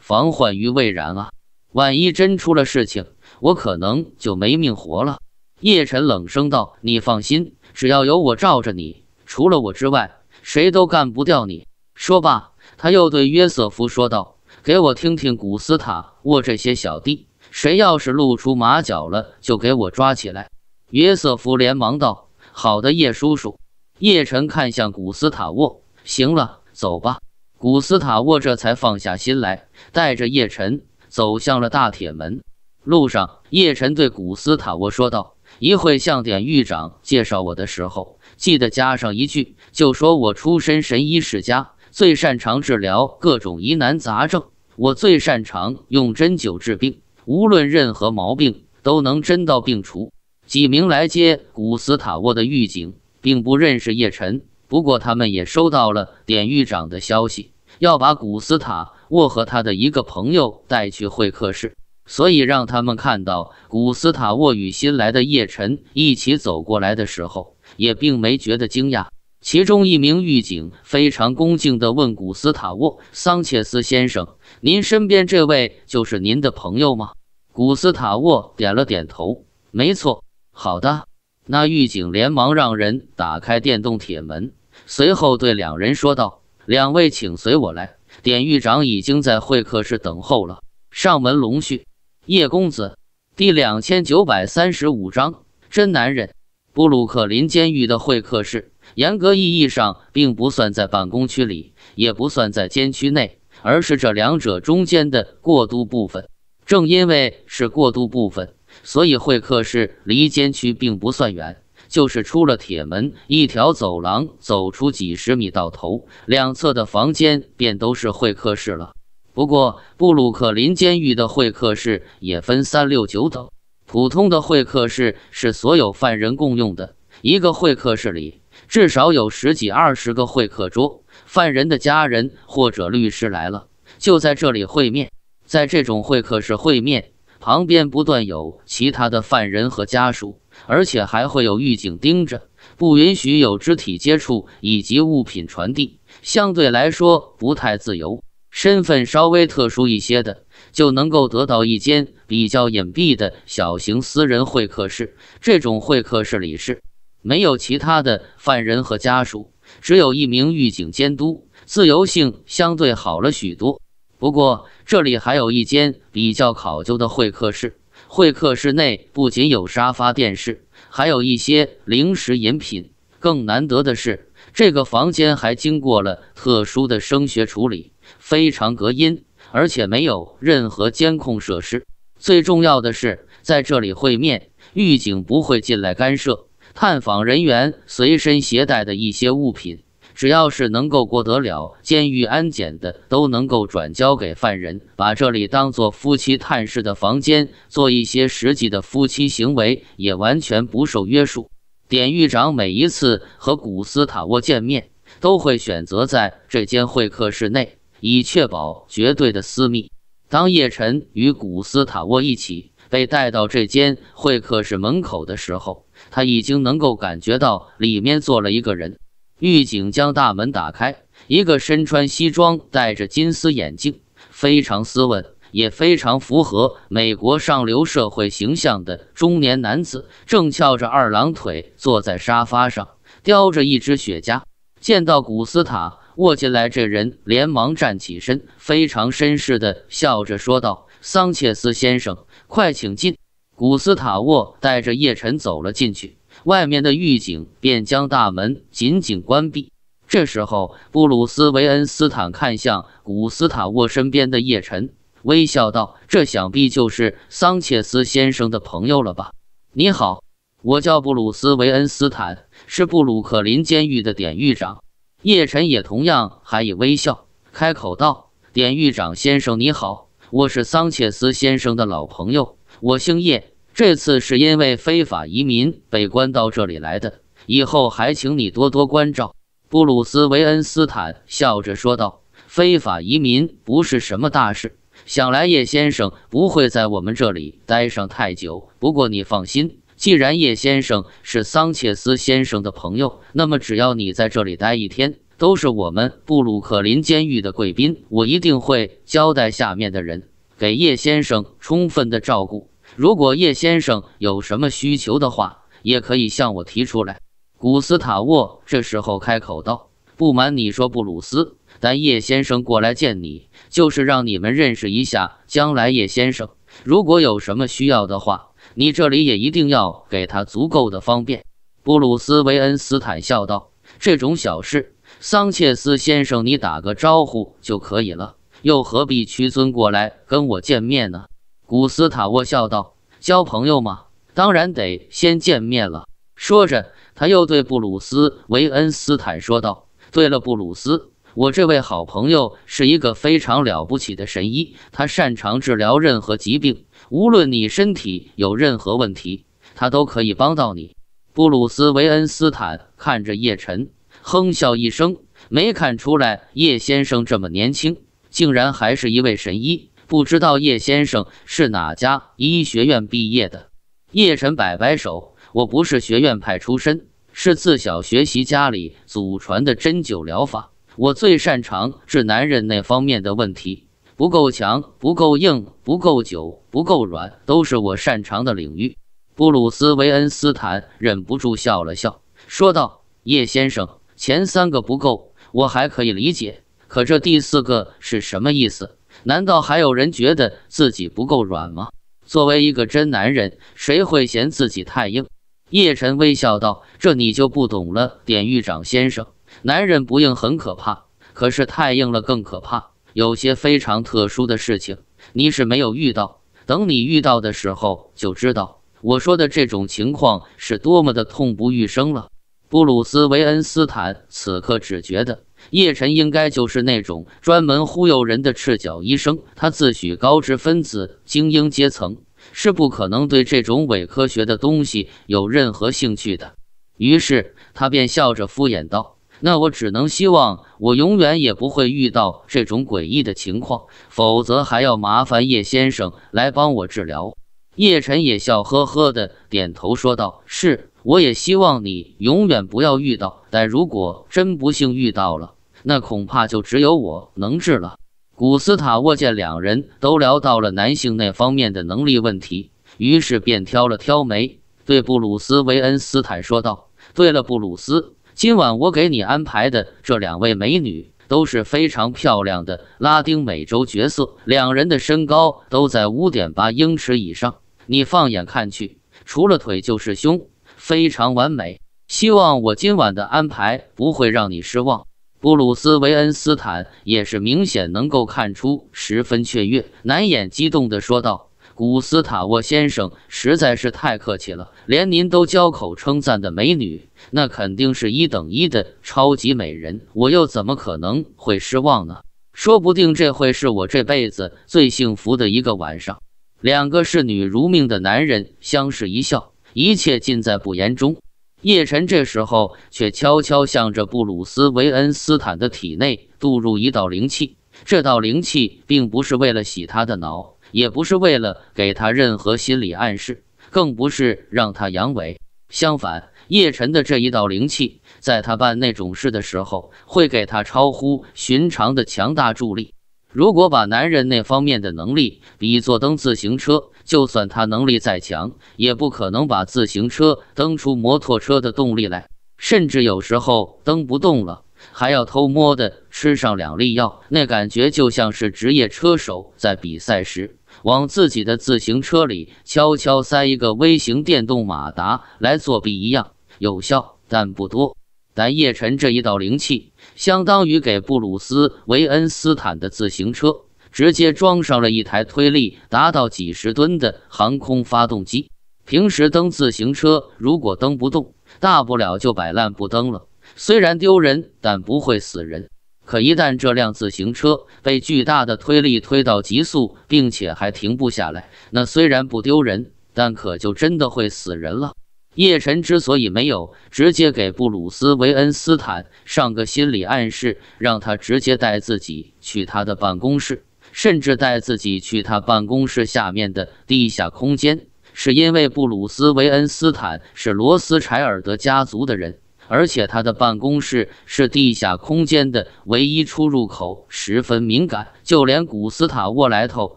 防患于未然啊！万一真出了事情，我可能就没命活了。”叶晨冷声道：“你放心，只要有我罩着你，除了我之外，谁都干不掉你。”说罢，他又对约瑟夫说道：“给我听听古斯塔沃这些小弟，谁要是露出马脚了，就给我抓起来。”约瑟夫连忙道：“好的，叶叔叔。”叶晨看向古斯塔沃，行了，走吧。古斯塔沃这才放下心来，带着叶晨走向了大铁门。路上，叶晨对古斯塔沃说道：“一会向典狱长介绍我的时候，记得加上一句，就说我出身神医世家，最擅长治疗各种疑难杂症。我最擅长用针灸治病，无论任何毛病都能针到病除。”几名来接古斯塔沃的狱警。并不认识叶晨，不过他们也收到了典狱长的消息，要把古斯塔沃和他的一个朋友带去会客室，所以让他们看到古斯塔沃与新来的叶晨一起走过来的时候，也并没觉得惊讶。其中一名狱警非常恭敬地问古斯塔沃：“桑切斯先生，您身边这位就是您的朋友吗？”古斯塔沃点了点头：“没错。”好的。那狱警连忙让人打开电动铁门，随后对两人说道：“两位，请随我来。典狱长已经在会客室等候了。”上门龙序，叶公子，第两千九百三十五章真男人。布鲁克林监狱的会客室，严格意义上并不算在办公区里，也不算在监区内，而是这两者中间的过渡部分。正因为是过渡部分，所以会客室离监区并不算远，就是出了铁门，一条走廊走出几十米到头，两侧的房间便都是会客室了。不过，布鲁克林监狱的会客室也分三六九等，普通的会客室是所有犯人共用的，一个会客室里至少有十几二十个会客桌，犯人的家人或者律师来了，就在这里会面。在这种会客室会面，旁边不断有其他的犯人和家属，而且还会有狱警盯着，不允许有肢体接触以及物品传递，相对来说不太自由。身份稍微特殊一些的，就能够得到一间比较隐蔽的小型私人会客室。这种会客室里是没有其他的犯人和家属，只有一名狱警监督，自由性相对好了许多。不过，这里还有一间比较考究的会客室。会客室内不仅有沙发、电视，还有一些零食、饮品。更难得的是，这个房间还经过了特殊的声学处理，非常隔音，而且没有任何监控设施。最重要的是，在这里会面，狱警不会进来干涉。探访人员随身携带的一些物品。只要是能够过得了监狱安检的，都能够转交给犯人，把这里当做夫妻探视的房间，做一些实际的夫妻行为，也完全不受约束。典狱长每一次和古斯塔沃见面，都会选择在这间会客室内，以确保绝对的私密。当叶晨与古斯塔沃一起被带到这间会客室门口的时候，他已经能够感觉到里面坐了一个人。狱警将大门打开，一个身穿西装、戴着金丝眼镜、非常斯文也非常符合美国上流社会形象的中年男子，正翘着二郎腿坐在沙发上，叼着一支雪茄。见到古斯塔沃进来，这人连忙站起身，非常绅士的笑着说道：“桑切斯先生，快请进。”古斯塔沃带着叶晨走了进去。外面的狱警便将大门紧紧关闭。这时候，布鲁斯·维恩斯坦看向古斯塔沃身边的叶晨，微笑道：“这想必就是桑切斯先生的朋友了吧？”“你好，我叫布鲁斯·维恩斯坦，是布鲁克林监狱的典狱长。”叶晨也同样还以微笑，开口道：“典狱长先生，你好，我是桑切斯先生的老朋友，我姓叶。”这次是因为非法移民被关到这里来的，以后还请你多多关照。”布鲁斯·维恩斯坦笑着说道，“非法移民不是什么大事，想来叶先生不会在我们这里待上太久。不过你放心，既然叶先生是桑切斯先生的朋友，那么只要你在这里待一天，都是我们布鲁克林监狱的贵宾。我一定会交代下面的人，给叶先生充分的照顾。”如果叶先生有什么需求的话，也可以向我提出来。古斯塔沃这时候开口道：“不瞒你说，布鲁斯，但叶先生过来见你，就是让你们认识一下将来叶先生。如果有什么需要的话，你这里也一定要给他足够的方便。”布鲁斯·维恩斯坦笑道：“这种小事，桑切斯先生你打个招呼就可以了，又何必屈尊过来跟我见面呢？”古斯塔沃笑道：“交朋友嘛，当然得先见面了。”说着，他又对布鲁斯·维恩斯坦说道：“对了，布鲁斯，我这位好朋友是一个非常了不起的神医，他擅长治疗任何疾病，无论你身体有任何问题，他都可以帮到你。”布鲁斯·维恩斯坦看着叶晨，哼笑一声，没看出来叶先生这么年轻，竟然还是一位神医。不知道叶先生是哪家医学院毕业的？叶晨摆摆手，我不是学院派出身，是自小学习家里祖传的针灸疗法。我最擅长治男人那方面的问题，不够强，不够硬，不够久，不够软，都是我擅长的领域。布鲁斯·维恩斯坦忍不住笑了笑，说道：“叶先生，前三个不够，我还可以理解，可这第四个是什么意思？”难道还有人觉得自己不够软吗？作为一个真男人，谁会嫌自己太硬？叶晨微笑道：“这你就不懂了，典狱长先生。男人不硬很可怕，可是太硬了更可怕。有些非常特殊的事情，你是没有遇到。等你遇到的时候，就知道我说的这种情况是多么的痛不欲生了。”布鲁斯·维恩斯坦此刻只觉得叶晨应该就是那种专门忽悠人的赤脚医生。他自诩高知分子精英阶层。是不可能对这种伪科学的东西有任何兴趣的。于是他便笑着敷衍道：“那我只能希望我永远也不会遇到这种诡异的情况，否则还要麻烦叶先生来帮我治疗。”叶晨也笑呵呵的点头说道：“是，我也希望你永远不要遇到。但如果真不幸遇到了，那恐怕就只有我能治了。”古斯塔沃见两人都聊到了男性那方面的能力问题，于是便挑了挑眉，对布鲁斯·维恩斯坦说道：“对了，布鲁斯，今晚我给你安排的这两位美女都是非常漂亮的拉丁美洲角色，两人的身高都在五点八英尺以上，你放眼看去，除了腿就是胸，非常完美。希望我今晚的安排不会让你失望。”布鲁斯·维恩斯坦也是明显能够看出十分雀跃，难掩激动地说道：“古斯塔沃先生实在是太客气了，连您都交口称赞的美女，那肯定是一等一的超级美人，我又怎么可能会失望呢？说不定这会是我这辈子最幸福的一个晚上。”两个视女如命的男人相视一笑，一切尽在不言中。叶晨这时候却悄悄向着布鲁斯·维恩斯坦的体内渡入一道灵气。这道灵气并不是为了洗他的脑，也不是为了给他任何心理暗示，更不是让他阳痿。相反，叶晨的这一道灵气，在他办那种事的时候，会给他超乎寻常的强大助力。如果把男人那方面的能力比作蹬自行车，就算他能力再强，也不可能把自行车蹬出摩托车的动力来。甚至有时候蹬不动了，还要偷摸的吃上两粒药，那感觉就像是职业车手在比赛时往自己的自行车里悄悄塞一个微型电动马达来作弊一样，有效但不多。但叶晨这一道灵气，相当于给布鲁斯·维恩斯坦的自行车直接装上了一台推力达到几十吨的航空发动机。平时蹬自行车，如果蹬不动，大不了就摆烂不蹬了，虽然丢人，但不会死人。可一旦这辆自行车被巨大的推力推到极速，并且还停不下来，那虽然不丢人，但可就真的会死人了。叶晨之所以没有直接给布鲁斯·维恩斯坦上个心理暗示，让他直接带自己去他的办公室，甚至带自己去他办公室下面的地下空间，是因为布鲁斯·维恩斯坦是罗斯柴尔德家族的人，而且他的办公室是地下空间的唯一出入口，十分敏感，就连古斯塔沃莱头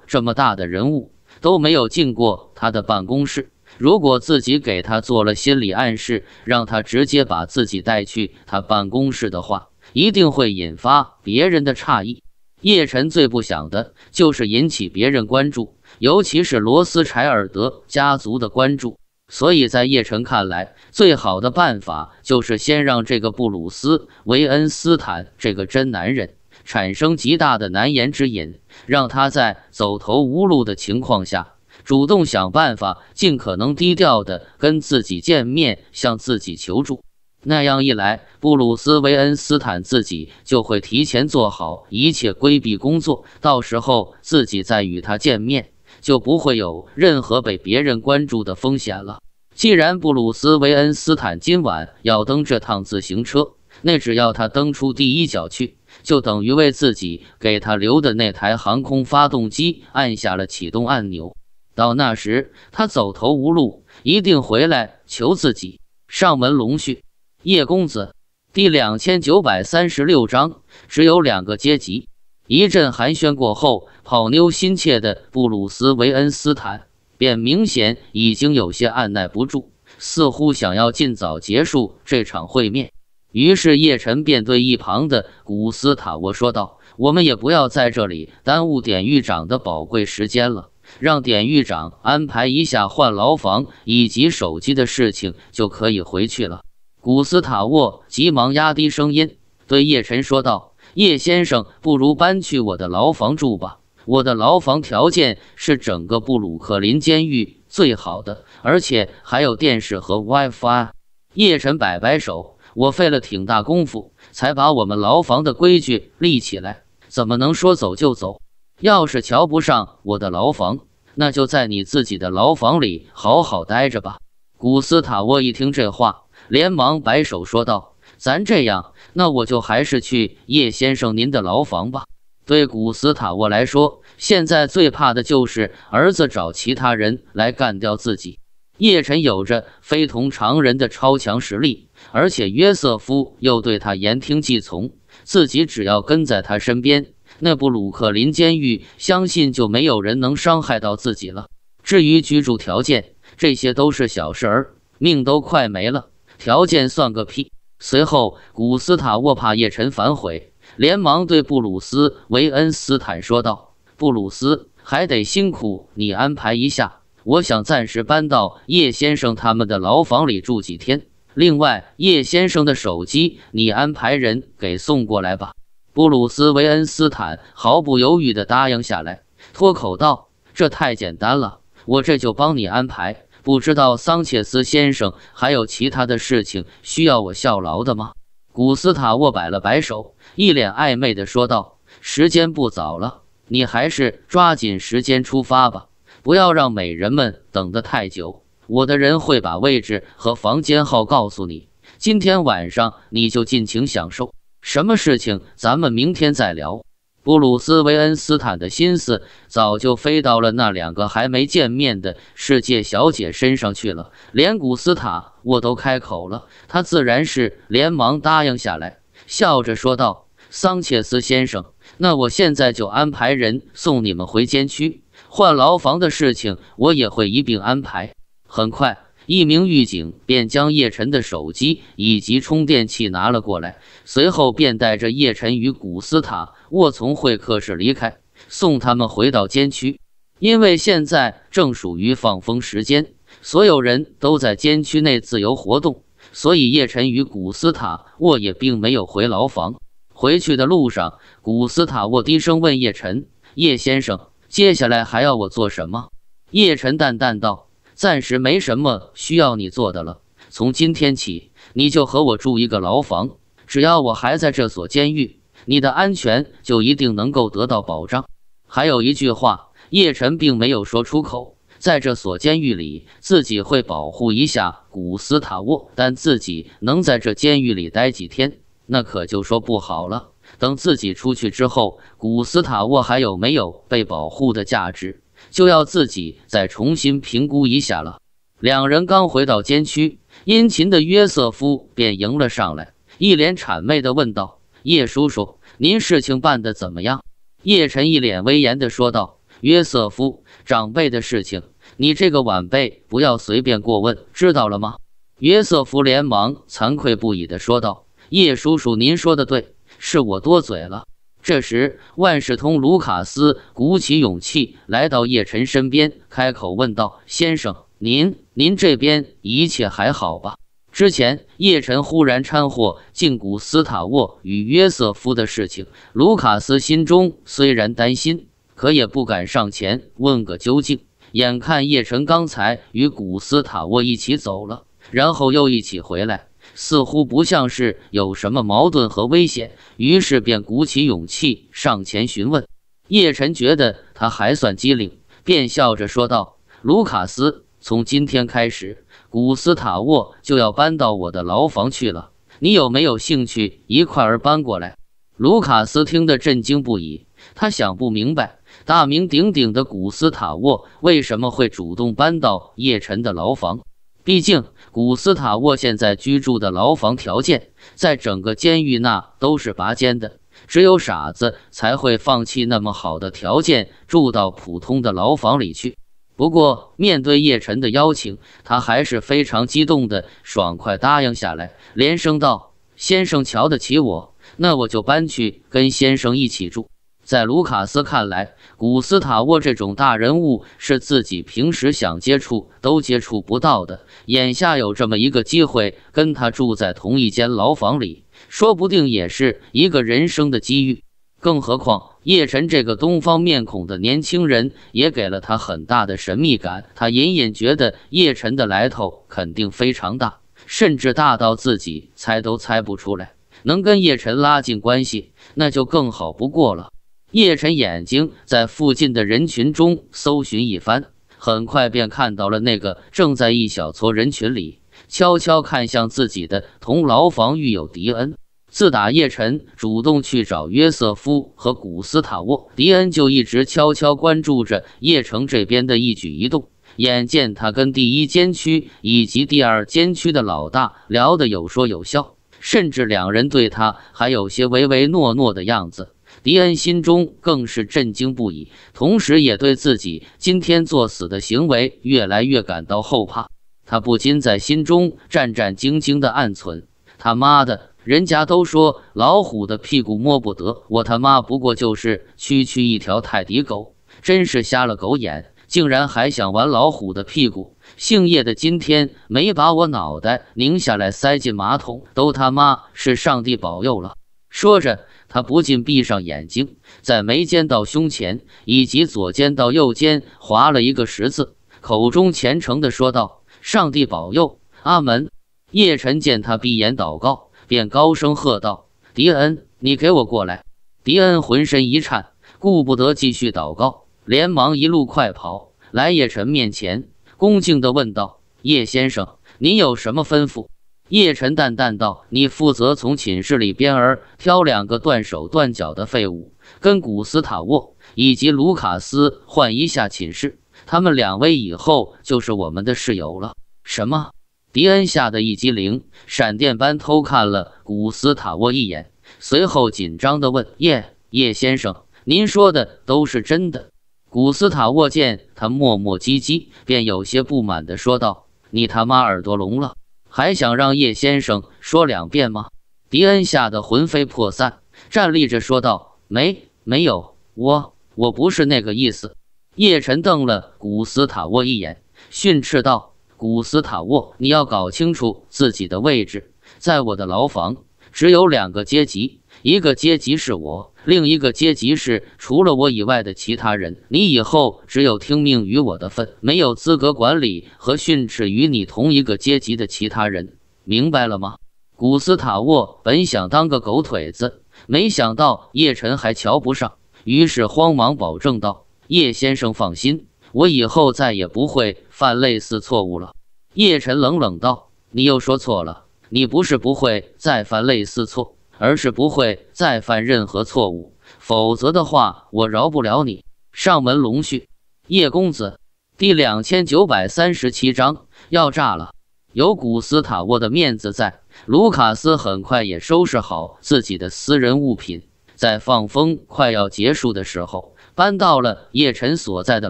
这么大的人物都没有进过他的办公室。如果自己给他做了心理暗示，让他直接把自己带去他办公室的话，一定会引发别人的诧异。叶晨最不想的就是引起别人关注，尤其是罗斯柴尔德家族的关注。所以在叶晨看来，最好的办法就是先让这个布鲁斯·维恩斯坦这个真男人产生极大的难言之隐，让他在走投无路的情况下。主动想办法，尽可能低调的跟自己见面，向自己求助。那样一来，布鲁斯·维恩斯坦自己就会提前做好一切规避工作，到时候自己再与他见面，就不会有任何被别人关注的风险了。既然布鲁斯·维恩斯坦今晚要蹬这趟自行车，那只要他蹬出第一脚去，就等于为自己给他留的那台航空发动机按下了启动按钮。到那时，他走投无路，一定回来求自己。上门龙婿叶公子，第两千九百三十六章，只有两个阶级。一阵寒暄过后，泡妞心切的布鲁斯·维恩斯坦便明显已经有些按耐不住，似乎想要尽早结束这场会面。于是叶晨便对一旁的古斯塔沃说道：“我们也不要在这里耽误典狱长的宝贵时间了。”让典狱长安排一下换牢房以及手机的事情，就可以回去了。古斯塔沃急忙压低声音对叶晨说道：“叶先生，不如搬去我的牢房住吧。我的牢房条件是整个布鲁克林监狱最好的，而且还有电视和 WiFi。”叶晨摆摆手：“我费了挺大功夫才把我们牢房的规矩立起来，怎么能说走就走？”要是瞧不上我的牢房，那就在你自己的牢房里好好待着吧。古斯塔沃一听这话，连忙摆手说道：“咱这样，那我就还是去叶先生您的牢房吧。”对古斯塔沃来说，现在最怕的就是儿子找其他人来干掉自己。叶晨有着非同常人的超强实力，而且约瑟夫又对他言听计从，自己只要跟在他身边。那布鲁克林监狱，相信就没有人能伤害到自己了。至于居住条件，这些都是小事儿，命都快没了，条件算个屁。随后，古斯塔沃怕叶晨反悔，连忙对布鲁斯·维恩斯坦说道：“布鲁斯，还得辛苦你安排一下，我想暂时搬到叶先生他们的牢房里住几天。另外，叶先生的手机，你安排人给送过来吧。”布鲁斯·维恩斯坦毫不犹豫地答应下来，脱口道：“这太简单了，我这就帮你安排。不知道桑切斯先生还有其他的事情需要我效劳的吗？”古斯塔沃摆了摆手，一脸暧昧地说道：“时间不早了，你还是抓紧时间出发吧，不要让美人们等得太久。我的人会把位置和房间号告诉你，今天晚上你就尽情享受。”什么事情，咱们明天再聊。布鲁斯·维恩斯坦的心思早就飞到了那两个还没见面的世界小姐身上去了。连古斯塔沃都开口了，他自然是连忙答应下来，笑着说道：“桑切斯先生，那我现在就安排人送你们回监区，换牢房的事情我也会一并安排。”很快。一名狱警便将叶晨的手机以及充电器拿了过来，随后便带着叶晨与古斯塔沃从会客室离开，送他们回到监区。因为现在正属于放风时间，所有人都在监区内自由活动，所以叶晨与古斯塔沃也并没有回牢房。回去的路上，古斯塔沃低声问叶晨：“叶先生，接下来还要我做什么？”叶晨淡淡道。暂时没什么需要你做的了。从今天起，你就和我住一个牢房。只要我还在这所监狱，你的安全就一定能够得到保障。还有一句话，叶晨并没有说出口。在这所监狱里，自己会保护一下古斯塔沃，但自己能在这监狱里待几天，那可就说不好了。等自己出去之后，古斯塔沃还有没有被保护的价值？就要自己再重新评估一下了。两人刚回到监区，殷勤的约瑟夫便迎了上来，一脸谄媚地问道：“叶叔叔，您事情办得怎么样？”叶晨一脸威严地说道：“约瑟夫，长辈的事情，你这个晚辈不要随便过问，知道了吗？”约瑟夫连忙惭愧不已地说道：“叶叔叔，您说的对，是我多嘴了。”这时，万事通卢卡斯鼓起勇气来到叶晨身边，开口问道：“先生，您您这边一切还好吧？”之前，叶晨忽然掺和进古斯塔沃与约瑟夫的事情，卢卡斯心中虽然担心，可也不敢上前问个究竟。眼看叶晨刚才与古斯塔沃一起走了，然后又一起回来。似乎不像是有什么矛盾和危险，于是便鼓起勇气上前询问。叶晨觉得他还算机灵，便笑着说道：“卢卡斯，从今天开始，古斯塔沃就要搬到我的牢房去了。你有没有兴趣一块儿搬过来？”卢卡斯听得震惊不已，他想不明白，大名鼎鼎的古斯塔沃为什么会主动搬到叶晨的牢房。毕竟，古斯塔沃现在居住的牢房条件，在整个监狱那都是拔尖的，只有傻子才会放弃那么好的条件，住到普通的牢房里去。不过，面对叶晨的邀请，他还是非常激动的，爽快答应下来，连声道：“先生瞧得起我，那我就搬去跟先生一起住。”在卢卡斯看来，古斯塔沃这种大人物是自己平时想接触都接触不到的。眼下有这么一个机会跟他住在同一间牢房里，说不定也是一个人生的机遇。更何况叶晨这个东方面孔的年轻人也给了他很大的神秘感。他隐隐觉得叶晨的来头肯定非常大，甚至大到自己猜都猜不出来。能跟叶晨拉近关系，那就更好不过了。叶晨眼睛在附近的人群中搜寻一番，很快便看到了那个正在一小撮人群里悄悄看向自己的同牢房狱友迪恩。自打叶晨主动去找约瑟夫和古斯塔沃，迪恩就一直悄悄关注着叶城这边的一举一动。眼见他跟第一监区以及第二监区的老大聊得有说有笑，甚至两人对他还有些唯唯诺诺的样子。迪恩心中更是震惊不已，同时也对自己今天作死的行为越来越感到后怕。他不禁在心中战战兢兢地暗存：“他妈的，人家都说老虎的屁股摸不得，我他妈不过就是区区一条泰迪狗，真是瞎了狗眼，竟然还想玩老虎的屁股！姓叶的今天没把我脑袋拧下来塞进马桶，都他妈是上帝保佑了。”说着。他不禁闭上眼睛，在眉间到胸前以及左肩到右肩划了一个十字，口中虔诚地说道：“上帝保佑，阿门。”叶晨见他闭眼祷告，便高声喝道：“迪恩，你给我过来！”迪恩浑身一颤，顾不得继续祷告，连忙一路快跑来叶晨面前，恭敬地问道：“叶先生，您有什么吩咐？”叶晨淡淡道：“你负责从寝室里边儿挑两个断手断脚的废物，跟古斯塔沃以及卢卡斯换一下寝室。他们两位以后就是我们的室友了。”什么？迪恩吓得一激灵，闪电般偷看了古斯塔沃一眼，随后紧张地问：“叶叶先生，您说的都是真的？”古斯塔沃见他磨磨唧唧，便有些不满地说道：“你他妈耳朵聋了？”还想让叶先生说两遍吗？迪恩吓得魂飞魄散，站立着说道：“没，没有，我我不是那个意思。”叶晨瞪了古斯塔沃一眼，训斥道：“古斯塔沃，你要搞清楚自己的位置，在我的牢房只有两个阶级。”一个阶级是我，另一个阶级是除了我以外的其他人。你以后只有听命于我的份，没有资格管理和训斥与你同一个阶级的其他人，明白了吗？古斯塔沃本想当个狗腿子，没想到叶晨还瞧不上，于是慌忙保证道：“叶先生放心，我以后再也不会犯类似错误了。”叶晨冷冷道：“你又说错了，你不是不会再犯类似错。”而是不会再犯任何错误，否则的话，我饶不了你。上门龙婿，叶公子，第两千九百三十七章要炸了。有古斯塔沃的面子在，卢卡斯很快也收拾好自己的私人物品，在放风快要结束的时候，搬到了叶晨所在的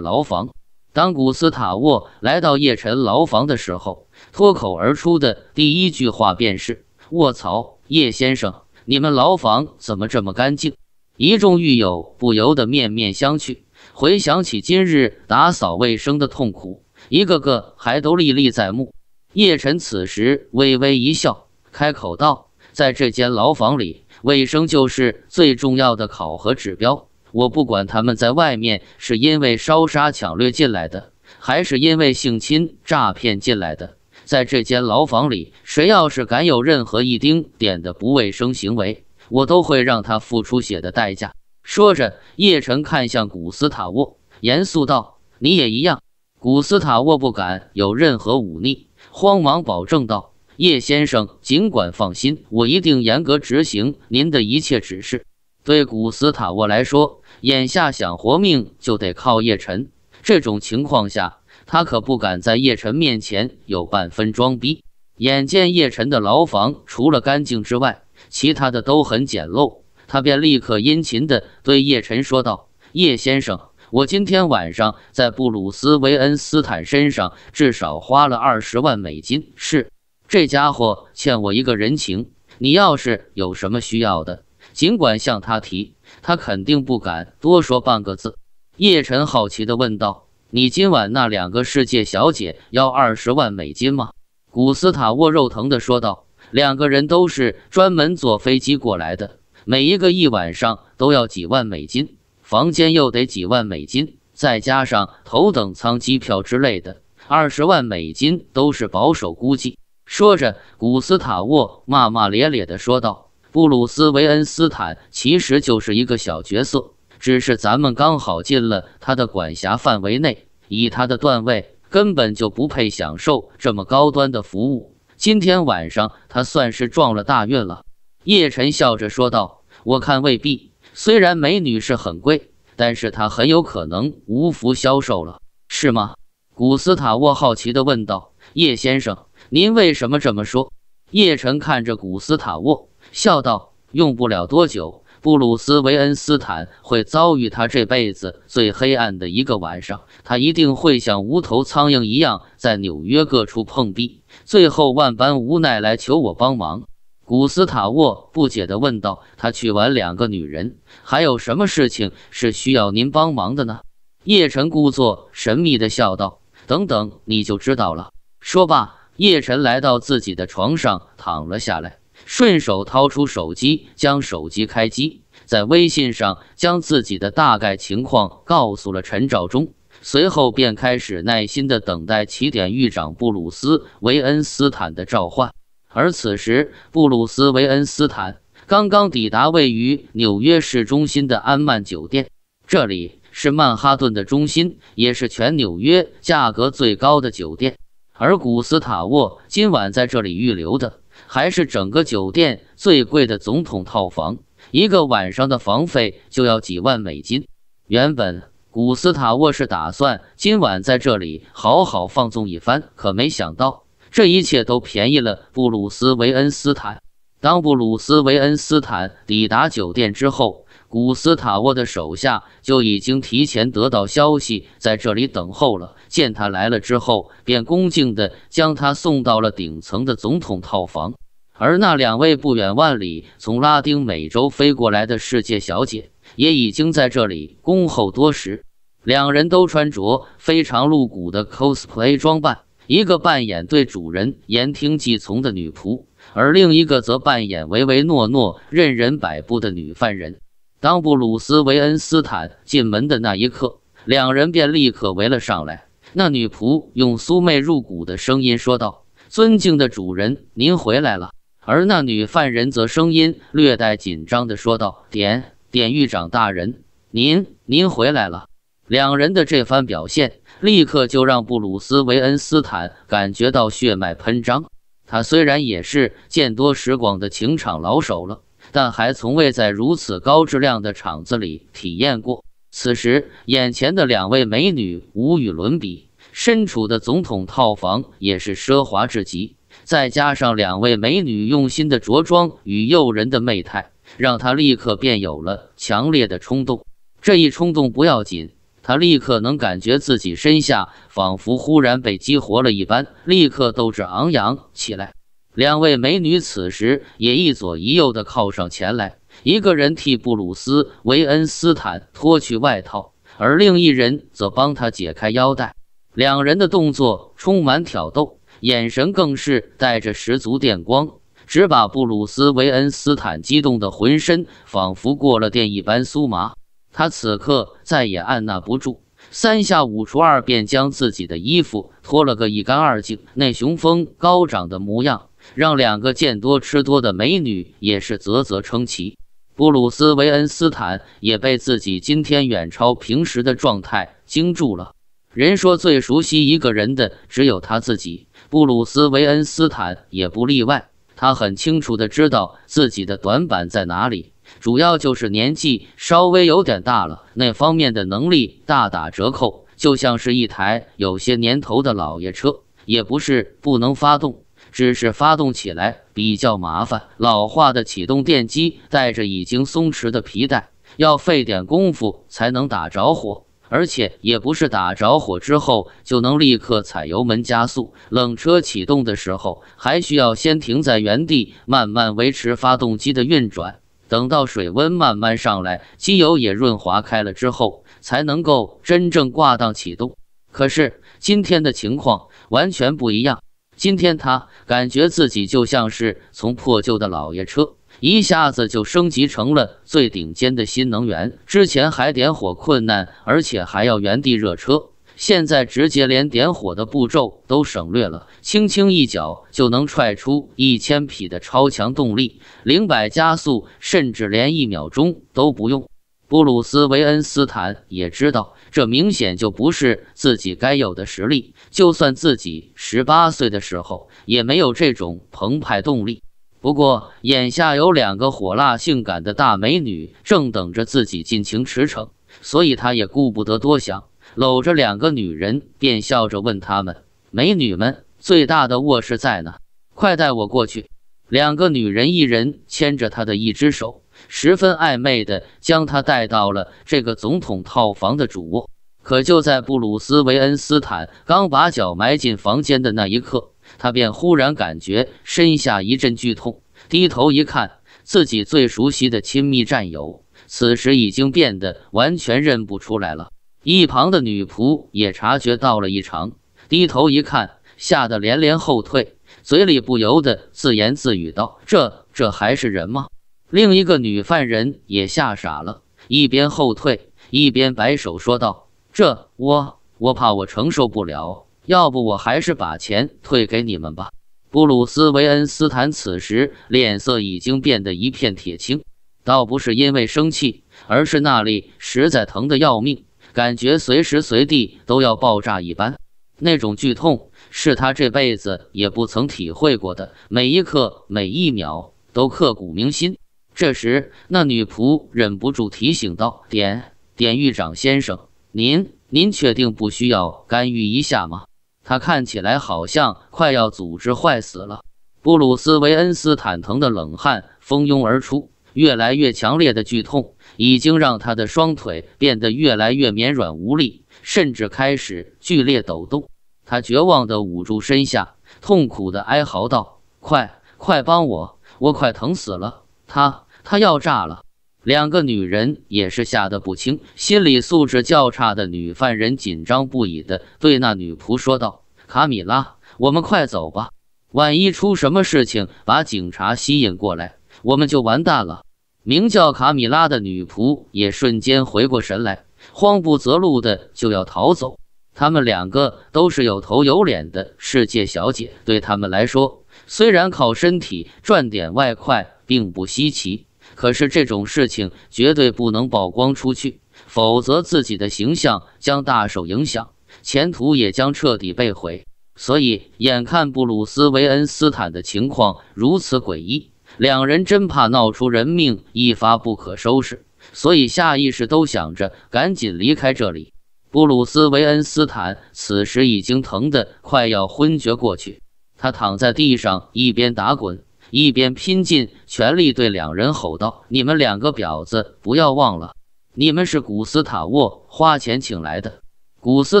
牢房。当古斯塔沃来到叶晨牢房的时候，脱口而出的第一句话便是：“卧槽，叶先生！”你们牢房怎么这么干净？一众狱友不由得面面相觑，回想起今日打扫卫生的痛苦，一个个还都历历在目。叶晨此时微微一笑，开口道：“在这间牢房里，卫生就是最重要的考核指标。我不管他们在外面是因为烧杀抢掠进来的，还是因为性侵诈骗进来的。”在这间牢房里，谁要是敢有任何一丁点的不卫生行为，我都会让他付出血的代价。说着，叶晨看向古斯塔沃，严肃道：“你也一样。”古斯塔沃不敢有任何忤逆，慌忙保证道：“叶先生尽管放心，我一定严格执行您的一切指示。”对古斯塔沃来说，眼下想活命就得靠叶晨。这种情况下，他可不敢在叶晨面前有半分装逼。眼见叶晨的牢房除了干净之外，其他的都很简陋，他便立刻殷勤地对叶晨说道：“叶先生，我今天晚上在布鲁斯·维恩斯坦身上至少花了二十万美金，是这家伙欠我一个人情。你要是有什么需要的，尽管向他提，他肯定不敢多说半个字。叶晨好奇地问道：“你今晚那两个世界小姐要二十万美金吗？”古斯塔沃肉疼地说道：“两个人都是专门坐飞机过来的，每一个一晚上都要几万美金，房间又得几万美金，再加上头等舱机票之类的，二十万美金都是保守估计。”说着，古斯塔沃骂骂咧咧地说道：“布鲁斯·维恩斯坦其实就是一个小角色，只是咱们刚好进了他的管辖范围内，以他的段位。”根本就不配享受这么高端的服务。今天晚上他算是撞了大运了。叶晨笑着说道：“我看未必。虽然美女是很贵，但是她很有可能无福消受了，是吗？”古斯塔沃好奇地问道：“叶先生，您为什么这么说？”叶晨看着古斯塔沃，笑道：“用不了多久。”布鲁斯·维恩斯坦会遭遇他这辈子最黑暗的一个晚上，他一定会像无头苍蝇一样在纽约各处碰壁，最后万般无奈来求我帮忙。古斯塔沃不解地问道：“他娶完两个女人，还有什么事情是需要您帮忙的呢？”叶晨故作神秘地笑道：“等等，你就知道了。”说罢，叶晨来到自己的床上躺了下来。顺手掏出手机，将手机开机，在微信上将自己的大概情况告诉了陈兆忠，随后便开始耐心的等待起点狱长布鲁斯·维恩斯坦的召唤。而此时，布鲁斯·维恩斯坦刚刚抵达位于纽约市中心的安曼酒店，这里是曼哈顿的中心，也是全纽约价格最高的酒店。而古斯塔沃今晚在这里预留的。还是整个酒店最贵的总统套房，一个晚上的房费就要几万美金。原本古斯塔沃是打算今晚在这里好好放纵一番，可没想到这一切都便宜了布鲁斯·维恩斯坦。当布鲁斯·维恩斯坦抵达酒店之后，古斯塔沃的手下就已经提前得到消息，在这里等候了。见他来了之后，便恭敬地将他送到了顶层的总统套房。而那两位不远万里从拉丁美洲飞过来的世界小姐，也已经在这里恭候多时。两人都穿着非常露骨的 cosplay 装扮，一个扮演对主人言听计从的女仆，而另一个则扮演唯唯诺诺、任人摆布的女犯人。当布鲁斯·维恩斯坦进门的那一刻，两人便立刻围了上来。那女仆用酥媚入骨的声音说道：“尊敬的主人，您回来了。”而那女犯人则声音略带紧张地说道：“典典狱长大人，您您回来了。”两人的这番表现，立刻就让布鲁斯·维恩斯坦感觉到血脉喷张。他虽然也是见多识广的情场老手了。但还从未在如此高质量的场子里体验过。此时，眼前的两位美女无与伦比，身处的总统套房也是奢华至极。再加上两位美女用心的着装与诱人的媚态，让他立刻便有了强烈的冲动。这一冲动不要紧，他立刻能感觉自己身下仿佛忽然被激活了一般，立刻斗志昂扬起来。两位美女此时也一左一右地靠上前来，一个人替布鲁斯·维恩斯坦脱去外套，而另一人则帮他解开腰带。两人的动作充满挑逗，眼神更是带着十足电光，只把布鲁斯·维恩斯坦激动的浑身仿佛过了电一般酥麻。他此刻再也按捺不住。三下五除二便将自己的衣服脱了个一干二净，那雄风高涨的模样，让两个见多吃多的美女也是啧啧称奇。布鲁斯·维恩斯坦也被自己今天远超平时的状态惊住了。人说最熟悉一个人的只有他自己，布鲁斯·维恩斯坦也不例外。他很清楚的知道自己的短板在哪里。主要就是年纪稍微有点大了，那方面的能力大打折扣，就像是一台有些年头的老爷车，也不是不能发动，只是发动起来比较麻烦。老化的启动电机带着已经松弛的皮带，要费点功夫才能打着火，而且也不是打着火之后就能立刻踩油门加速。冷车启动的时候，还需要先停在原地，慢慢维持发动机的运转。等到水温慢慢上来，机油也润滑开了之后，才能够真正挂档启动。可是今天的情况完全不一样。今天他感觉自己就像是从破旧的老爷车，一下子就升级成了最顶尖的新能源。之前还点火困难，而且还要原地热车，现在直接连点火的步骤都省略了，轻轻一脚就能踹出一千匹的超强动力，零百加速，甚至连一秒钟都不用。布鲁斯·韦恩斯坦也知道，这明显就不是自己该有的实力。就算自己十八岁的时候，也没有这种澎湃动力。不过，眼下有两个火辣性感的大美女正等着自己尽情驰骋，所以他也顾不得多想，搂着两个女人，便笑着问他们：“美女们，最大的卧室在哪？快带我过去！”两个女人一人牵着他的一只手。十分暧昧的将他带到了这个总统套房的主卧，可就在布鲁斯·韦恩斯坦刚把脚埋进房间的那一刻，他便忽然感觉身下一阵剧痛，低头一看，自己最熟悉的亲密战友，此时已经变得完全认不出来了。一旁的女仆也察觉到了异常，低头一看，吓得连连后退，嘴里不由得自言自语道：“这这还是人吗？”另一个女犯人也吓傻了，一边后退一边摆手说道：“这我我怕我承受不了，要不我还是把钱退给你们吧。”布鲁斯·韦恩斯坦此时脸色已经变得一片铁青，倒不是因为生气，而是那里实在疼得要命，感觉随时随地都要爆炸一般。那种剧痛是他这辈子也不曾体会过的，每一刻每一秒都刻骨铭心。这时，那女仆忍不住提醒道：“典典狱长先生，您您确定不需要干预一下吗？他看起来好像快要组织坏死了。”布鲁斯·维恩斯坦疼的冷汗蜂拥而出，越来越强烈的剧痛已经让他的双腿变得越来越绵软无力，甚至开始剧烈抖动。他绝望地捂住身下，痛苦地哀嚎道：“快快帮我，我快疼死了！”他。他要炸了！两个女人也是吓得不轻，心理素质较差的女犯人紧张不已的对那女仆说道：“卡米拉，我们快走吧，万一出什么事情，把警察吸引过来，我们就完蛋了。”名叫卡米拉的女仆也瞬间回过神来，慌不择路的就要逃走。他们两个都是有头有脸的世界小姐，对他们来说，虽然靠身体赚点外快并不稀奇。可是这种事情绝对不能曝光出去，否则自己的形象将大受影响，前途也将彻底被毁。所以，眼看布鲁斯·韦恩斯坦的情况如此诡异，两人真怕闹出人命，一发不可收拾，所以下意识都想着赶紧离开这里。布鲁斯·韦恩斯坦此时已经疼得快要昏厥过去，他躺在地上，一边打滚。一边拼尽全力对两人吼道：“你们两个婊子，不要忘了，你们是古斯塔沃花钱请来的。古斯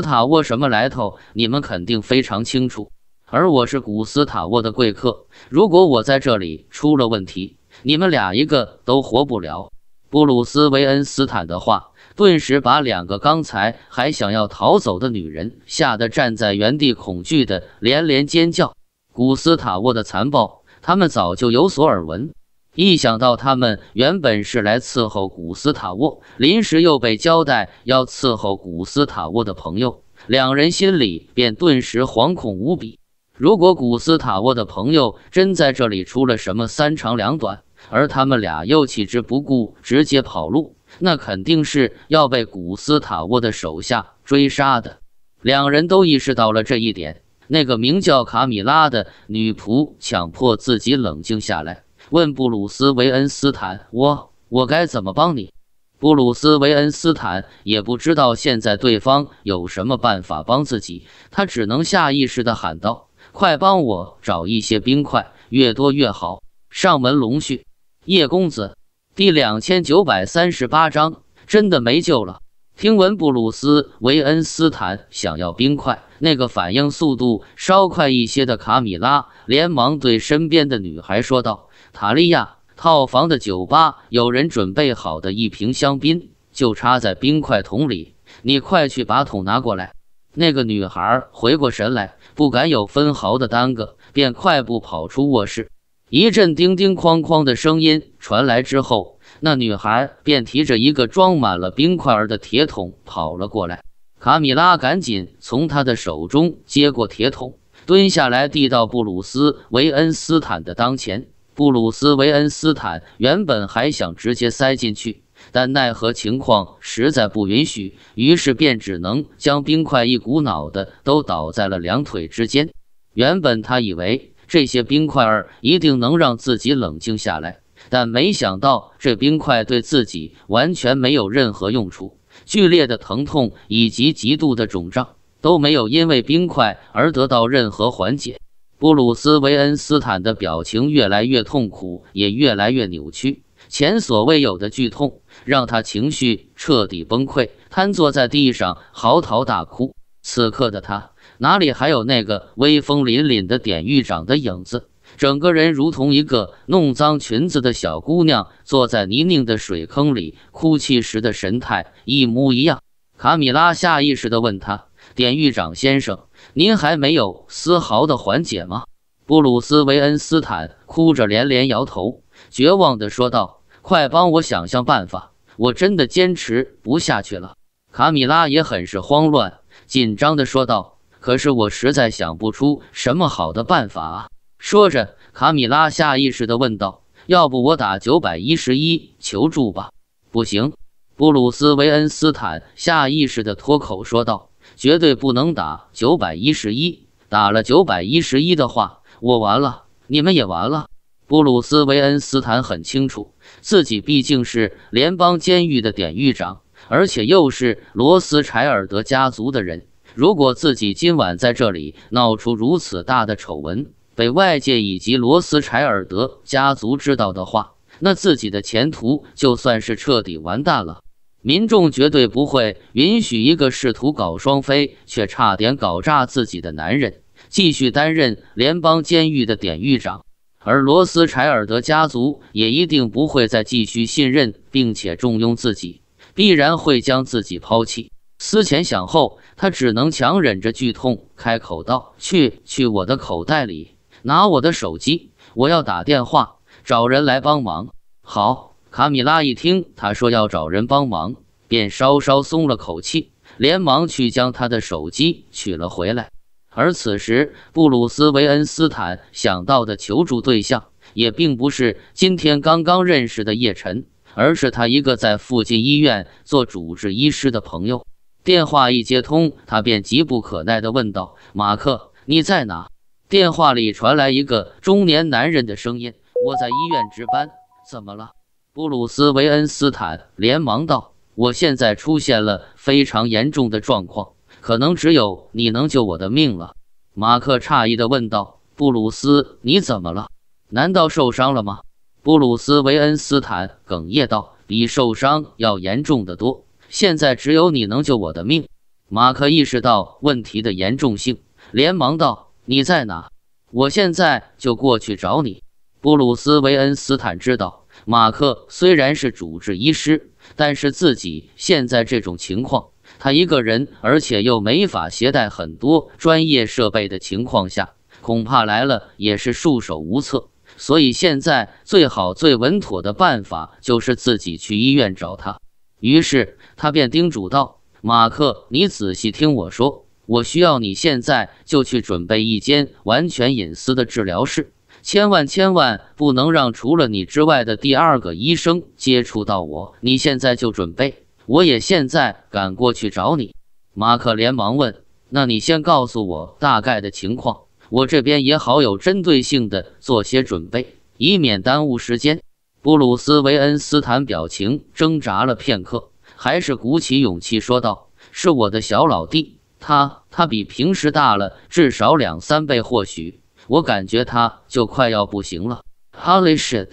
塔沃什么来头，你们肯定非常清楚。而我是古斯塔沃的贵客，如果我在这里出了问题，你们俩一个都活不了。”布鲁斯·维恩斯坦的话顿时把两个刚才还想要逃走的女人吓得站在原地，恐惧的连连尖叫。古斯塔沃的残暴。他们早就有所耳闻，一想到他们原本是来伺候古斯塔沃，临时又被交代要伺候古斯塔沃的朋友，两人心里便顿时惶恐无比。如果古斯塔沃的朋友真在这里出了什么三长两短，而他们俩又弃之不顾，直接跑路，那肯定是要被古斯塔沃的手下追杀的。两人都意识到了这一点。那个名叫卡米拉的女仆强迫自己冷静下来，问布鲁斯·韦恩斯坦：“我我该怎么帮你？”布鲁斯·韦恩斯坦也不知道现在对方有什么办法帮自己，他只能下意识地喊道：“快帮我找一些冰块，越多越好。”上门龙婿，叶公子，第两千九百三十八章，真的没救了。听闻布鲁斯·维恩斯坦想要冰块，那个反应速度稍快一些的卡米拉连忙对身边的女孩说道：“塔利亚，套房的酒吧有人准备好的一瓶香槟，就插在冰块桶里。你快去把桶拿过来。那个女孩回过神来，不敢有分毫的耽搁，便快步跑出卧室。一阵叮叮哐哐的声音传来之后，那女孩便提着一个装满了冰块儿的铁桶跑了过来。卡米拉赶紧从她的手中接过铁桶，蹲下来递到布鲁斯·维恩斯坦的当前。布鲁斯·维恩斯坦原本还想直接塞进去。但奈何情况实在不允许，于是便只能将冰块一股脑的都倒在了两腿之间。原本他以为这些冰块儿一定能让自己冷静下来，但没想到这冰块对自己完全没有任何用处。剧烈的疼痛以及极度的肿胀都没有因为冰块而得到任何缓解。布鲁斯·维恩斯坦的表情越来越痛苦，也越来越扭曲。前所未有的剧痛让他情绪彻底崩溃，瘫坐在地上嚎啕大哭。此刻的他哪里还有那个威风凛凛的典狱长的影子？整个人如同一个弄脏裙子的小姑娘，坐在泥泞的水坑里哭泣时的神态一模一样。卡米拉下意识地问他：“典狱长先生，您还没有丝毫的缓解吗？”布鲁斯·维恩斯坦哭着连连摇头，绝望地说道。快帮我想想办法！我真的坚持不下去了。卡米拉也很是慌乱，紧张地说道：“可是我实在想不出什么好的办法啊！”说着，卡米拉下意识地问道：“要不我打九百一十一求助吧？”不行，布鲁斯·维恩斯坦下意识地脱口说道：“绝对不能打九百一十一！打了九百一十一的话，我完了，你们也完了。”布鲁斯·维恩斯坦很清楚。自己毕竟是联邦监狱的典狱长，而且又是罗斯柴尔德家族的人。如果自己今晚在这里闹出如此大的丑闻，被外界以及罗斯柴尔德家族知道的话，那自己的前途就算是彻底完蛋了。民众绝对不会允许一个试图搞双飞却差点搞炸自己的男人继续担任联邦监狱的典狱长。而罗斯柴尔德家族也一定不会再继续信任并且重用自己，必然会将自己抛弃。思前想后，他只能强忍着剧痛，开口道：“去，去我的口袋里拿我的手机，我要打电话找人来帮忙。”好，卡米拉一听他说要找人帮忙，便稍稍松了口气，连忙去将他的手机取了回来。而此时，布鲁斯·维恩斯坦想到的求助对象也并不是今天刚刚认识的叶晨，而是他一个在附近医院做主治医师的朋友。电话一接通，他便急不可耐地问道：“马克，你在哪？”电话里传来一个中年男人的声音：“我在医院值班，怎么了？”布鲁斯·维恩斯坦连忙道：“我现在出现了非常严重的状况。”可能只有你能救我的命了，马克诧异地问道：“布鲁斯，你怎么了？难道受伤了吗？”布鲁斯·维恩斯坦哽咽道：“比受伤要严重的多。现在只有你能救我的命。”马克意识到问题的严重性，连忙道：“你在哪？我现在就过去找你。”布鲁斯·维恩斯坦知道，马克虽然是主治医师，但是自己现在这种情况。他一个人，而且又没法携带很多专业设备的情况下，恐怕来了也是束手无策。所以现在最好、最稳妥的办法就是自己去医院找他。于是他便叮嘱道：“马克，你仔细听我说，我需要你现在就去准备一间完全隐私的治疗室，千万千万不能让除了你之外的第二个医生接触到我。你现在就准备。”我也现在赶过去找你，马克连忙问：“那你先告诉我大概的情况，我这边也好有针对性的做些准备，以免耽误时间。”布鲁斯·维恩斯坦表情挣扎了片刻，还是鼓起勇气说道：“是我的小老弟，他他比平时大了至少两三倍，或许我感觉他就快要不行了。” Holy shit！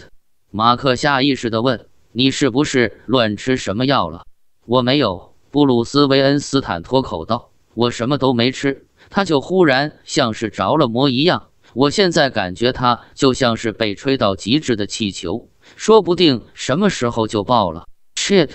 马克下意识地问：“你是不是乱吃什么药了？”我没有，布鲁斯·维恩斯坦脱口道：“我什么都没吃。”他就忽然像是着了魔一样，我现在感觉他就像是被吹到极致的气球，说不定什么时候就爆了。”“Shit！”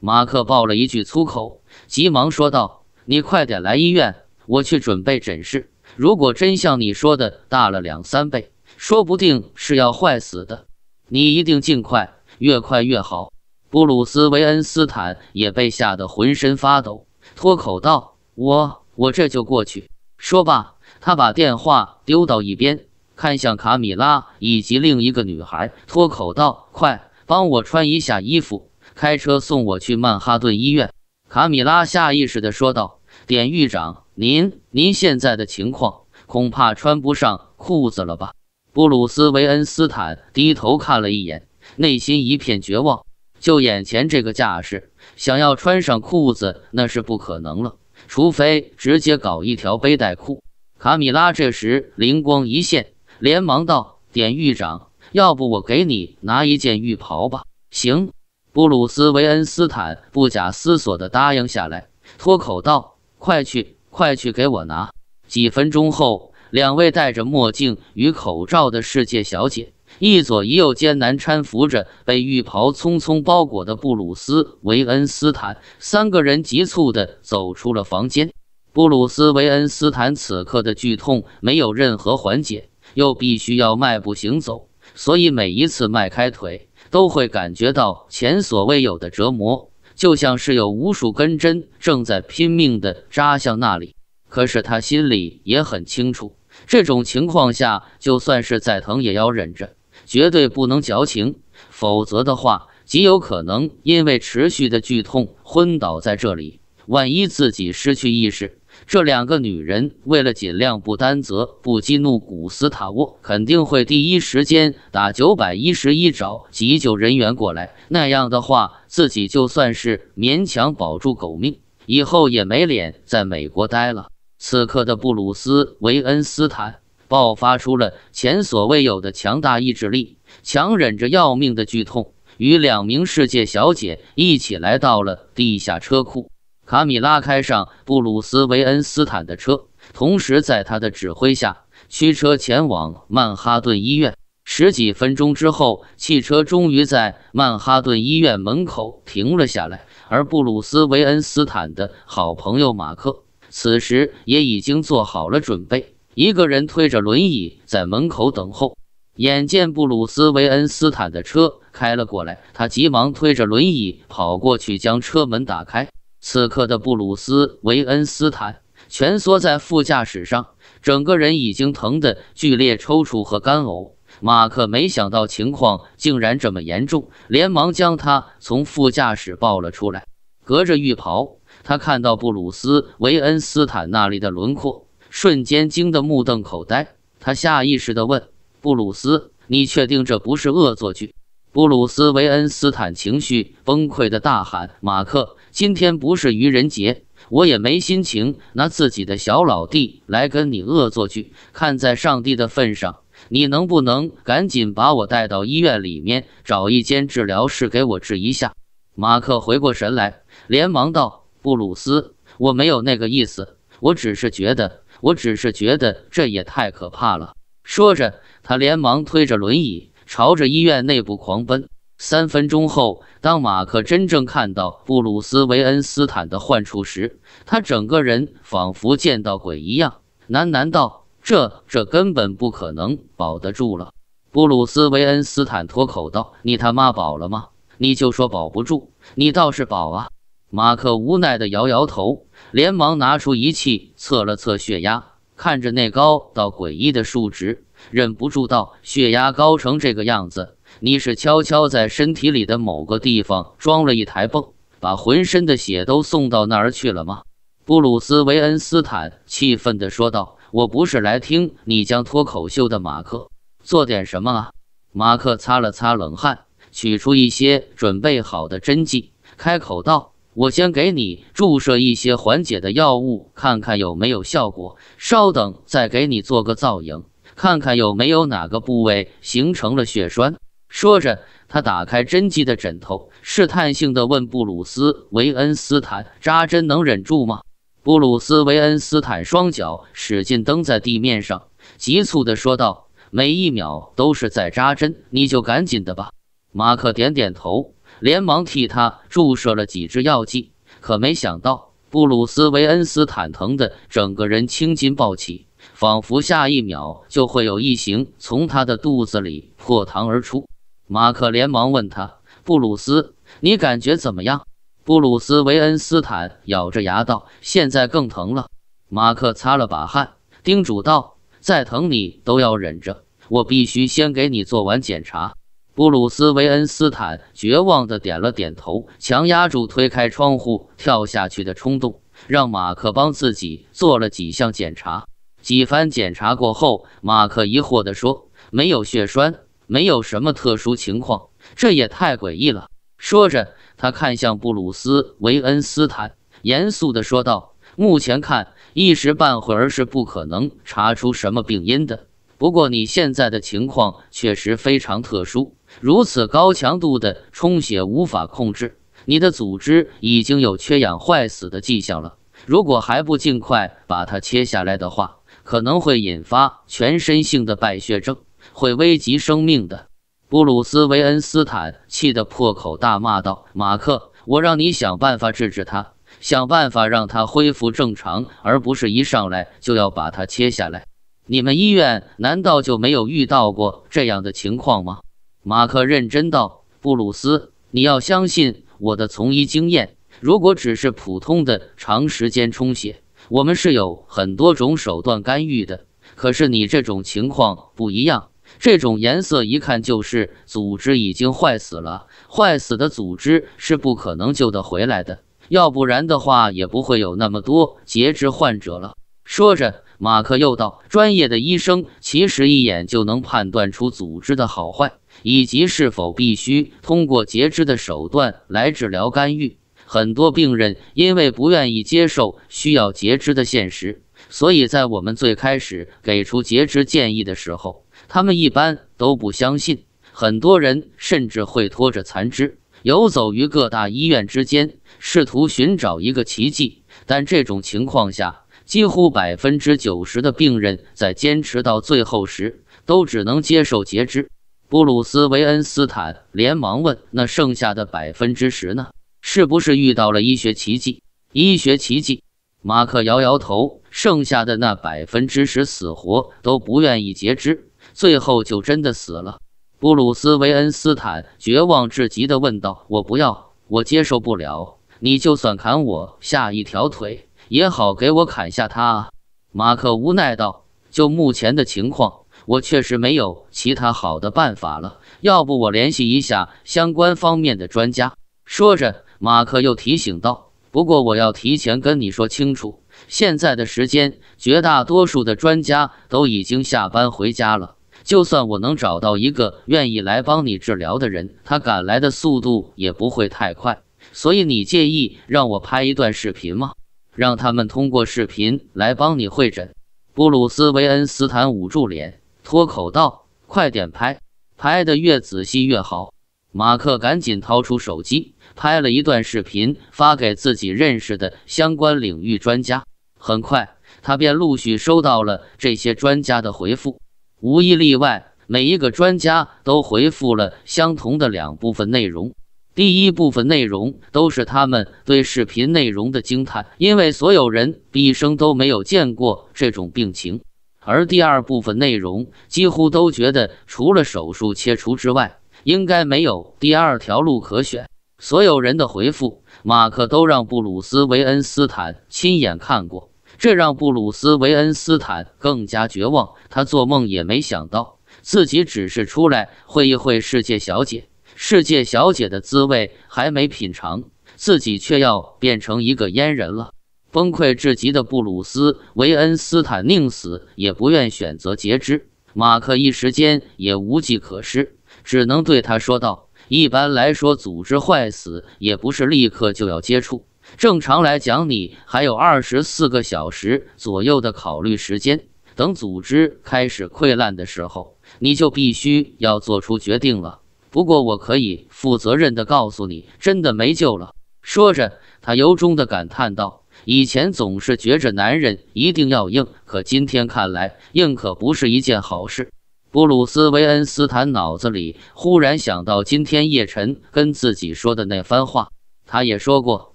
马克爆了一句粗口，急忙说道：“你快点来医院，我去准备诊室。如果真像你说的大了两三倍，说不定是要坏死的。你一定尽快，越快越好。”布鲁斯·维恩斯坦也被吓得浑身发抖，脱口道：“我我这就过去。”说罢，他把电话丢到一边，看向卡米拉以及另一个女孩，脱口道：“快帮我穿一下衣服，开车送我去曼哈顿医院。”卡米拉下意识地说道：“典狱长，您您现在的情况恐怕穿不上裤子了吧？”布鲁斯·韦恩斯坦低头看了一眼，内心一片绝望。就眼前这个架势，想要穿上裤子那是不可能了，除非直接搞一条背带裤。卡米拉这时灵光一现，连忙道：“典狱长，要不我给你拿一件浴袍吧？”行。布鲁斯·韦恩斯坦不假思索地答应下来，脱口道：“快去，快去给我拿！”几分钟后，两位戴着墨镜与口罩的世界小姐。一左一右艰难搀扶着被浴袍匆匆包裹的布鲁斯·韦恩斯坦，三个人急促地走出了房间。布鲁斯·韦恩斯坦此刻的剧痛没有任何缓解，又必须要迈步行走，所以每一次迈开腿都会感觉到前所未有的折磨，就像是有无数根针正在拼命地扎向那里。可是他心里也很清楚，这种情况下，就算是再疼也要忍着。绝对不能矫情，否则的话，极有可能因为持续的剧痛昏倒在这里。万一自己失去意识，这两个女人为了尽量不担责、不激怒古斯塔沃，肯定会第一时间打九百一十一找急救人员过来。那样的话，自己就算是勉强保住狗命，以后也没脸在美国待了。此刻的布鲁斯·韦恩斯坦。爆发出了前所未有的强大意志力，强忍着要命的剧痛，与两名世界小姐一起来到了地下车库。卡米拉开上布鲁斯·韦恩斯坦的车，同时在他的指挥下驱车前往曼哈顿医院。十几分钟之后，汽车终于在曼哈顿医院门口停了下来，而布鲁斯·韦恩斯坦的好朋友马克此时也已经做好了准备。一个人推着轮椅在门口等候，眼见布鲁斯·韦恩斯坦的车开了过来，他急忙推着轮椅跑过去将车门打开。此刻的布鲁斯·韦恩斯坦蜷缩在副驾驶上，整个人已经疼得剧烈抽搐和干呕。马克没想到情况竟然这么严重，连忙将他从副驾驶抱了出来。隔着浴袍，他看到布鲁斯·韦恩斯坦那里的轮廓。瞬间惊得目瞪口呆，他下意识地问布鲁斯：“你确定这不是恶作剧？”布鲁斯·韦恩斯坦情绪崩溃地大喊：“马克，今天不是愚人节，我也没心情拿自己的小老弟来跟你恶作剧。看在上帝的份上，你能不能赶紧把我带到医院里面，找一间治疗室给我治一下？”马克回过神来，连忙道：“布鲁斯，我没有那个意思，我只是觉得……”我只是觉得这也太可怕了。说着，他连忙推着轮椅朝着医院内部狂奔。三分钟后，当马克真正看到布鲁斯·韦恩斯坦的患处时，他整个人仿佛见到鬼一样，喃喃道：“这这根本不可能保得住了。”布鲁斯·韦恩斯坦脱口道：“你他妈保了吗？你就说保不住，你倒是保啊！”马克无奈地摇摇头。连忙拿出仪器测了测血压，看着那高到诡异的数值，忍不住道：“血压高成这个样子，你是悄悄在身体里的某个地方装了一台泵，把浑身的血都送到那儿去了吗？”布鲁斯·维恩斯坦气愤地说道：“我不是来听你讲脱口秀的，马克，做点什么啊？”马克擦了擦冷汗，取出一些准备好的针剂，开口道。我先给你注射一些缓解的药物，看看有没有效果。稍等，再给你做个造影，看看有没有哪个部位形成了血栓。说着，他打开针剂的枕头，试探性地问布鲁斯·维恩斯坦：“扎针能忍住吗？”布鲁斯·维恩斯坦双脚使劲蹬在地面上，急促地说道：“每一秒都是在扎针，你就赶紧的吧。”马克点点头，连忙替他注射了几支药剂。可没想到，布鲁斯·维恩斯坦疼的整个人青筋暴起，仿佛下一秒就会有异形从他的肚子里破膛而出。马克连忙问他：“布鲁斯，你感觉怎么样？”布鲁斯·维恩斯坦咬着牙道：“现在更疼了。”马克擦了把汗，叮嘱道：“再疼你都要忍着，我必须先给你做完检查。”布鲁斯·维恩斯坦绝望地点了点头，强压住推开窗户跳下去的冲动，让马克帮自己做了几项检查。几番检查过后，马克疑惑地说：“没有血栓，没有什么特殊情况，这也太诡异了。”说着。他看向布鲁斯·韦恩斯坦，严肃地说道：“目前看，一时半会儿是不可能查出什么病因的。不过你现在的情况确实非常特殊，如此高强度的充血无法控制，你的组织已经有缺氧坏死的迹象了。如果还不尽快把它切下来的话，可能会引发全身性的败血症，会危及生命的。”布鲁斯·韦恩斯坦气得破口大骂道：“马克，我让你想办法治治他，想办法让他恢复正常，而不是一上来就要把他切下来。你们医院难道就没有遇到过这样的情况吗？”马克认真道：“布鲁斯，你要相信我的从医经验。如果只是普通的长时间充血，我们是有很多种手段干预的。可是你这种情况不一样。”这种颜色一看就是组织已经坏死了，坏死的组织是不可能救得回来的，要不然的话也不会有那么多截肢患者了。说着，马克又道：“专业的医生其实一眼就能判断出组织的好坏，以及是否必须通过截肢的手段来治疗干预。很多病人因为不愿意接受需要截肢的现实，所以在我们最开始给出截肢建议的时候。”他们一般都不相信，很多人甚至会拖着残肢游走于各大医院之间，试图寻找一个奇迹。但这种情况下，几乎百分之九十的病人在坚持到最后时，都只能接受截肢。布鲁斯·韦恩斯坦连忙问：“那剩下的百分之十呢？是不是遇到了医学奇迹？”医学奇迹？马克摇摇头：“剩下的那百分之十，死活都不愿意截肢。”最后就真的死了。布鲁斯·韦恩斯坦绝望至极地问道：“我不要，我接受不了。你就算砍我下一条腿也好，给我砍下他！”马克无奈道：“就目前的情况，我确实没有其他好的办法了。要不我联系一下相关方面的专家。”说着，马克又提醒道：“不过我要提前跟你说清楚，现在的时间，绝大多数的专家都已经下班回家了。”就算我能找到一个愿意来帮你治疗的人，他赶来的速度也不会太快。所以你介意让我拍一段视频吗？让他们通过视频来帮你会诊。布鲁斯·维恩斯坦捂住脸，脱口道：“快点拍，拍的越仔细越好。”马克赶紧掏出手机，拍了一段视频，发给自己认识的相关领域专家。很快，他便陆续收到了这些专家的回复。无一例外，每一个专家都回复了相同的两部分内容。第一部分内容都是他们对视频内容的惊叹，因为所有人毕生都没有见过这种病情；而第二部分内容几乎都觉得，除了手术切除之外，应该没有第二条路可选。所有人的回复，马克都让布鲁斯·韦恩斯坦亲眼看过。这让布鲁斯·韦恩斯坦更加绝望。他做梦也没想到，自己只是出来会一会世界小姐，世界小姐的滋味还没品尝，自己却要变成一个阉人了。崩溃至极的布鲁斯·韦恩斯坦宁死也不愿选择截肢。马克一时间也无计可施，只能对他说道：“一般来说，组织坏死也不是立刻就要接触。”正常来讲，你还有二十四个小时左右的考虑时间。等组织开始溃烂的时候，你就必须要做出决定了。不过，我可以负责任的告诉你，真的没救了。说着，他由衷的感叹道：“以前总是觉着男人一定要硬，可今天看来，硬可不是一件好事。”布鲁斯·韦恩斯坦脑子里忽然想到今天叶晨跟自己说的那番话，他也说过，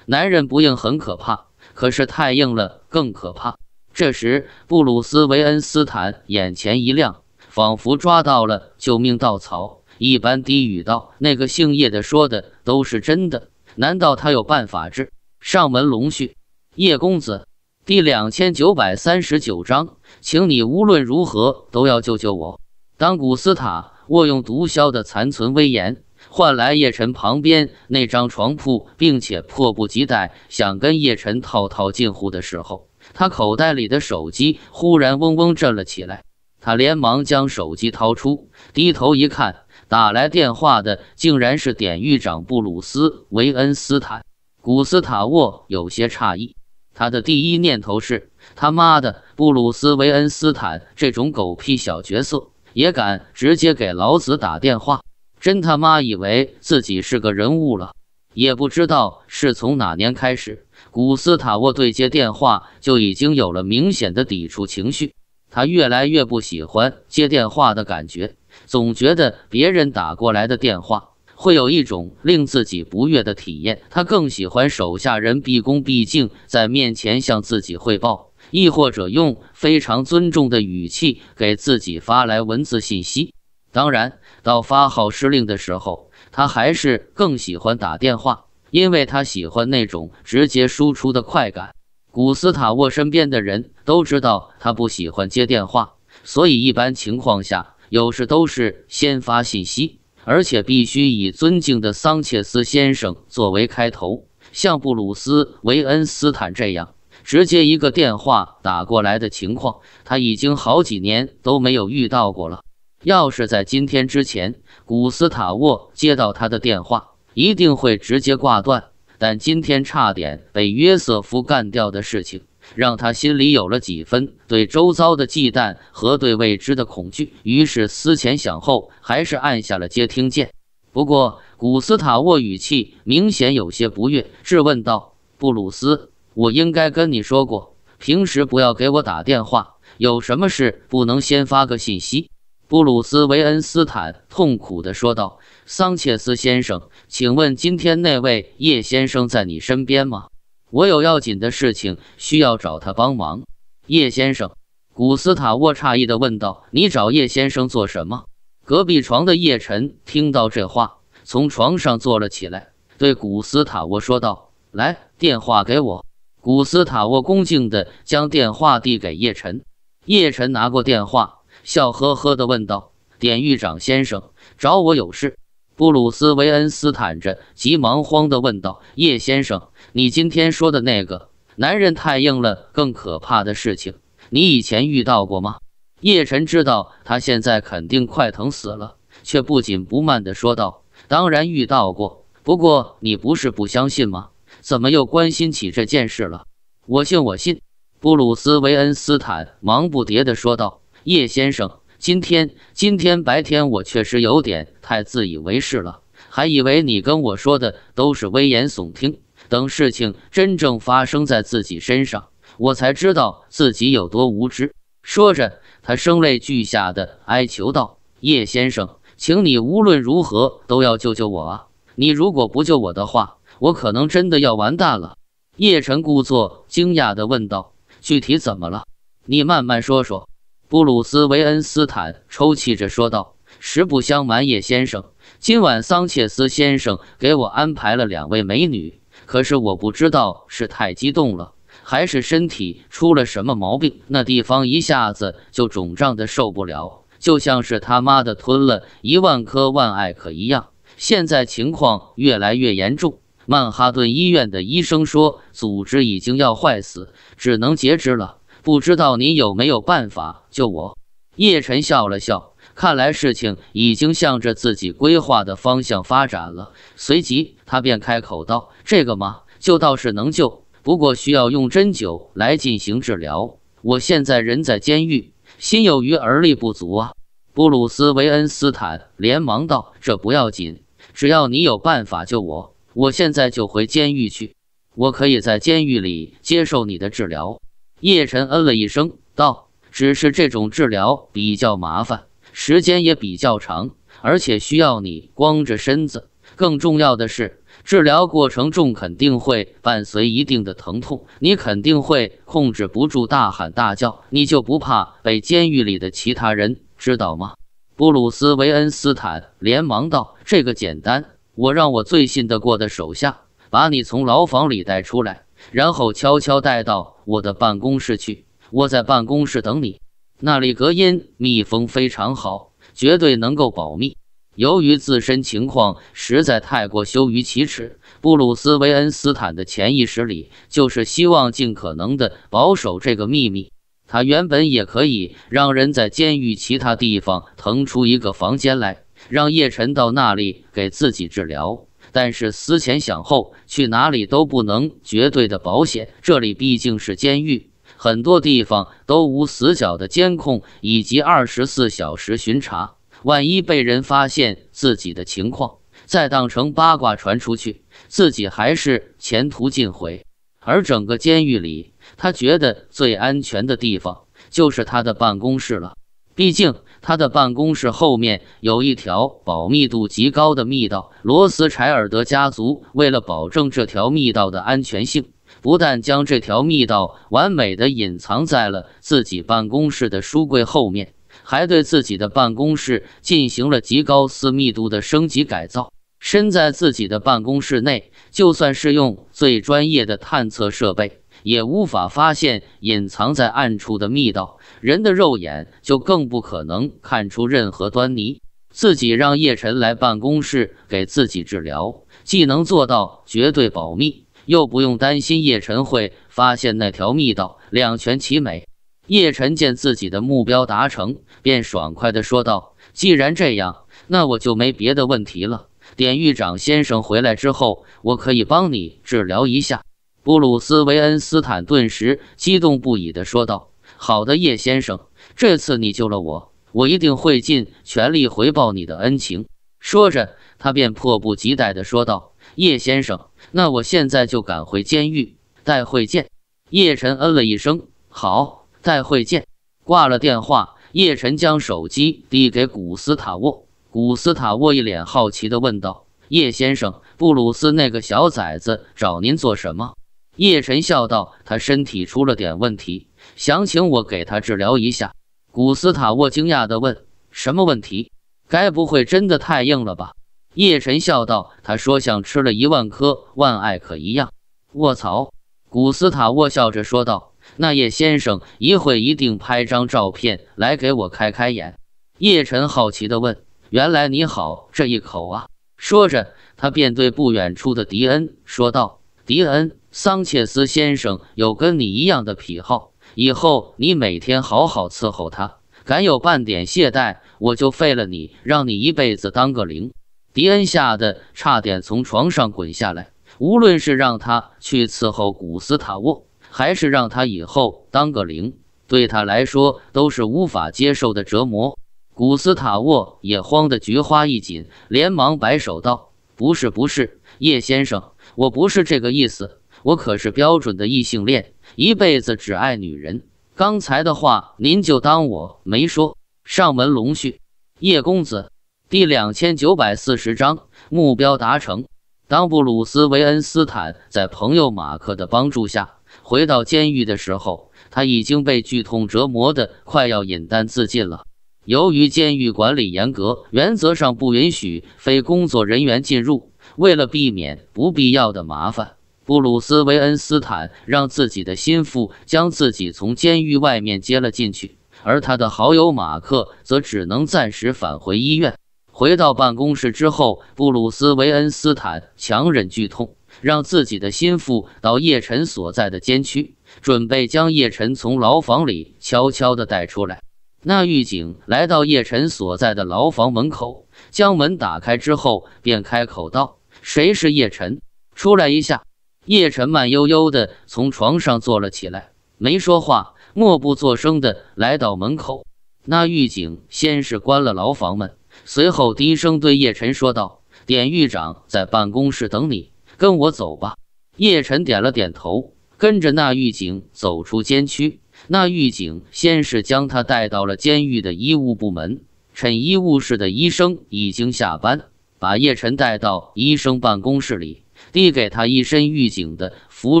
男人不硬很可怕，可是太硬了更可怕。这时，布鲁斯·韦恩斯坦眼前一亮，仿佛抓到了救命稻草一般，低语道：“那个姓叶的说的都是真的，难道他有办法治？”上门龙婿，叶公子，第两千九百三十九章，请你无论如何都要救救我。当古斯塔沃用毒枭的残存威严换来叶晨旁边那张床铺，并且迫不及待想跟叶晨套套近乎的时候，他口袋里的手机忽然嗡嗡震了起来。他连忙将手机掏出，低头一看，打来电话的竟然是典狱长布鲁斯·维恩斯坦。古斯塔沃有些诧异，他的第一念头是：他妈的，布鲁斯·维恩斯坦这种狗屁小角色。也敢直接给老子打电话，真他妈以为自己是个人物了？也不知道是从哪年开始，古斯塔沃对接电话就已经有了明显的抵触情绪。他越来越不喜欢接电话的感觉，总觉得别人打过来的电话会有一种令自己不悦的体验。他更喜欢手下人毕恭毕敬在面前向自己汇报。亦或者用非常尊重的语气给自己发来文字信息。当然，到发号施令的时候，他还是更喜欢打电话，因为他喜欢那种直接输出的快感。古斯塔沃身边的人都知道他不喜欢接电话，所以一般情况下，有时都是先发信息，而且必须以尊敬的桑切斯先生作为开头，像布鲁斯·维恩斯坦这样。直接一个电话打过来的情况，他已经好几年都没有遇到过了。要是在今天之前，古斯塔沃接到他的电话，一定会直接挂断。但今天差点被约瑟夫干掉的事情，让他心里有了几分对周遭的忌惮和对未知的恐惧。于是思前想后，还是按下了接听键。不过，古斯塔沃语气明显有些不悦，质问道：“布鲁斯。”我应该跟你说过，平时不要给我打电话，有什么事不能先发个信息。”布鲁斯·维恩斯坦痛苦地说道。“桑切斯先生，请问今天那位叶先生在你身边吗？我有要紧的事情需要找他帮忙。”叶先生，古斯塔沃诧异地问道：“你找叶先生做什么？”隔壁床的叶晨听到这话，从床上坐了起来，对古斯塔沃说道：“来，电话给我。”古斯塔沃恭敬地将电话递给叶晨，叶晨拿过电话，笑呵呵地问道：“典狱长先生，找我有事？”布鲁斯·维恩斯坦着急忙慌地问道：“叶先生，你今天说的那个男人太硬了，更可怕的事情，你以前遇到过吗？”叶晨知道他现在肯定快疼死了，却不紧不慢地说道：“当然遇到过，不过你不是不相信吗？”怎么又关心起这件事了？我信，我信。布鲁斯·维恩斯坦忙不迭地说道：“叶先生，今天今天白天我确实有点太自以为是了，还以为你跟我说的都是危言耸听。等事情真正发生在自己身上，我才知道自己有多无知。”说着，他声泪俱下的哀求道：“叶先生，请你无论如何都要救救我啊！你如果不救我的话……”我可能真的要完蛋了，叶晨故作惊讶地问道：“具体怎么了？你慢慢说说。”布鲁斯·维恩斯坦抽泣着说道：“实不相瞒，叶先生，今晚桑切斯先生给我安排了两位美女，可是我不知道是太激动了，还是身体出了什么毛病，那地方一下子就肿胀的受不了，就像是他妈的吞了一万颗万艾可一样。现在情况越来越严重。”曼哈顿医院的医生说，组织已经要坏死，只能截肢了。不知道你有没有办法救我？叶晨笑了笑，看来事情已经向着自己规划的方向发展了。随即，他便开口道：“这个嘛，救倒是能救，不过需要用针灸来进行治疗。我现在人在监狱，心有余而力不足啊。”布鲁斯·维恩斯坦连忙道：“这不要紧，只要你有办法救我。”我现在就回监狱去，我可以在监狱里接受你的治疗。叶晨嗯了一声，道：“只是这种治疗比较麻烦，时间也比较长，而且需要你光着身子。更重要的是，治疗过程中肯定会伴随一定的疼痛，你肯定会控制不住大喊大叫。你就不怕被监狱里的其他人知道吗？布鲁斯·维恩斯坦连忙道：“这个简单，我让我最信得过的手下把你从牢房里带出来，然后悄悄带到我的办公室去。我在办公室等你，那里隔音密封非常好，绝对能够保密。”由于自身情况实在太过羞于启齿，布鲁斯·韦恩斯坦的潜意识里就是希望尽可能的保守这个秘密。他原本也可以让人在监狱其他地方腾出一个房间来，让叶晨到那里给自己治疗。但是思前想后，去哪里都不能绝对的保险。这里毕竟是监狱，很多地方都无死角的监控以及二十四小时巡查。万一被人发现自己的情况，再当成八卦传出去，自己还是前途尽毁。而整个监狱里，他觉得最安全的地方就是他的办公室了。毕竟，他的办公室后面有一条保密度极高的密道。罗斯柴尔德家族为了保证这条密道的安全性，不但将这条密道完美的隐藏在了自己办公室的书柜后面。还对自己的办公室进行了极高私密度的升级改造。身在自己的办公室内，就算是用最专业的探测设备，也无法发现隐藏在暗处的密道。人的肉眼就更不可能看出任何端倪。自己让叶晨来办公室给自己治疗，既能做到绝对保密，又不用担心叶晨会发现那条密道，两全其美。叶晨见自己的目标达成，便爽快地说道：“既然这样，那我就没别的问题了。典狱长先生回来之后，我可以帮你治疗一下。”布鲁斯·维恩斯坦顿时激动不已地说道：“好的，叶先生，这次你救了我，我一定会尽全力回报你的恩情。”说着，他便迫不及待地说道：“叶先生，那我现在就赶回监狱，待会见。”叶晨嗯了一声：“好。”待会见。挂了电话，叶晨将手机递给古斯塔沃。古斯塔沃一脸好奇地问道：“叶先生，布鲁斯那个小崽子找您做什么？”叶晨笑道：“他身体出了点问题，想请我给他治疗一下。”古斯塔沃惊讶地问：“什么问题？该不会真的太硬了吧？”叶晨笑道：“他说像吃了一万颗万艾可一样。”卧槽！古斯塔沃笑着说道。那叶先生一会一定拍张照片来给我开开眼。叶晨好奇地问：“原来你好这一口啊！”说着，他便对不远处的迪恩说道：“迪恩，桑切斯先生有跟你一样的癖好，以后你每天好好伺候他，敢有半点懈怠，我就废了你，让你一辈子当个零。”迪恩吓得差点从床上滚下来。无论是让他去伺候古斯塔沃，还是让他以后当个零，对他来说都是无法接受的折磨。古斯塔沃也慌得菊花一紧，连忙摆手道：“不是，不是，叶先生，我不是这个意思，我可是标准的异性恋，一辈子只爱女人。刚才的话您就当我没说。”上门龙婿，叶公子，第两千九百四十章目标达成。当布鲁斯·维恩斯坦在朋友马克的帮助下。回到监狱的时候，他已经被剧痛折磨的快要饮弹自尽了。由于监狱管理严格，原则上不允许非工作人员进入。为了避免不必要的麻烦，布鲁斯·维恩斯坦让自己的心腹将自己从监狱外面接了进去，而他的好友马克则只能暂时返回医院。回到办公室之后，布鲁斯·维恩斯坦强忍剧痛。让自己的心腹到叶晨所在的监区，准备将叶晨从牢房里悄悄地带出来。那狱警来到叶晨所在的牢房门口，将门打开之后，便开口道：“谁是叶晨？出来一下。”叶晨慢悠悠地从床上坐了起来，没说话，默不作声地来到门口。那狱警先是关了牢房门，随后低声对叶晨说道：“典狱长在办公室等你。”跟我走吧，叶晨点了点头，跟着那狱警走出监区。那狱警先是将他带到了监狱的医务部门，趁医务室的医生已经下班，把叶晨带到医生办公室里，递给他一身狱警的服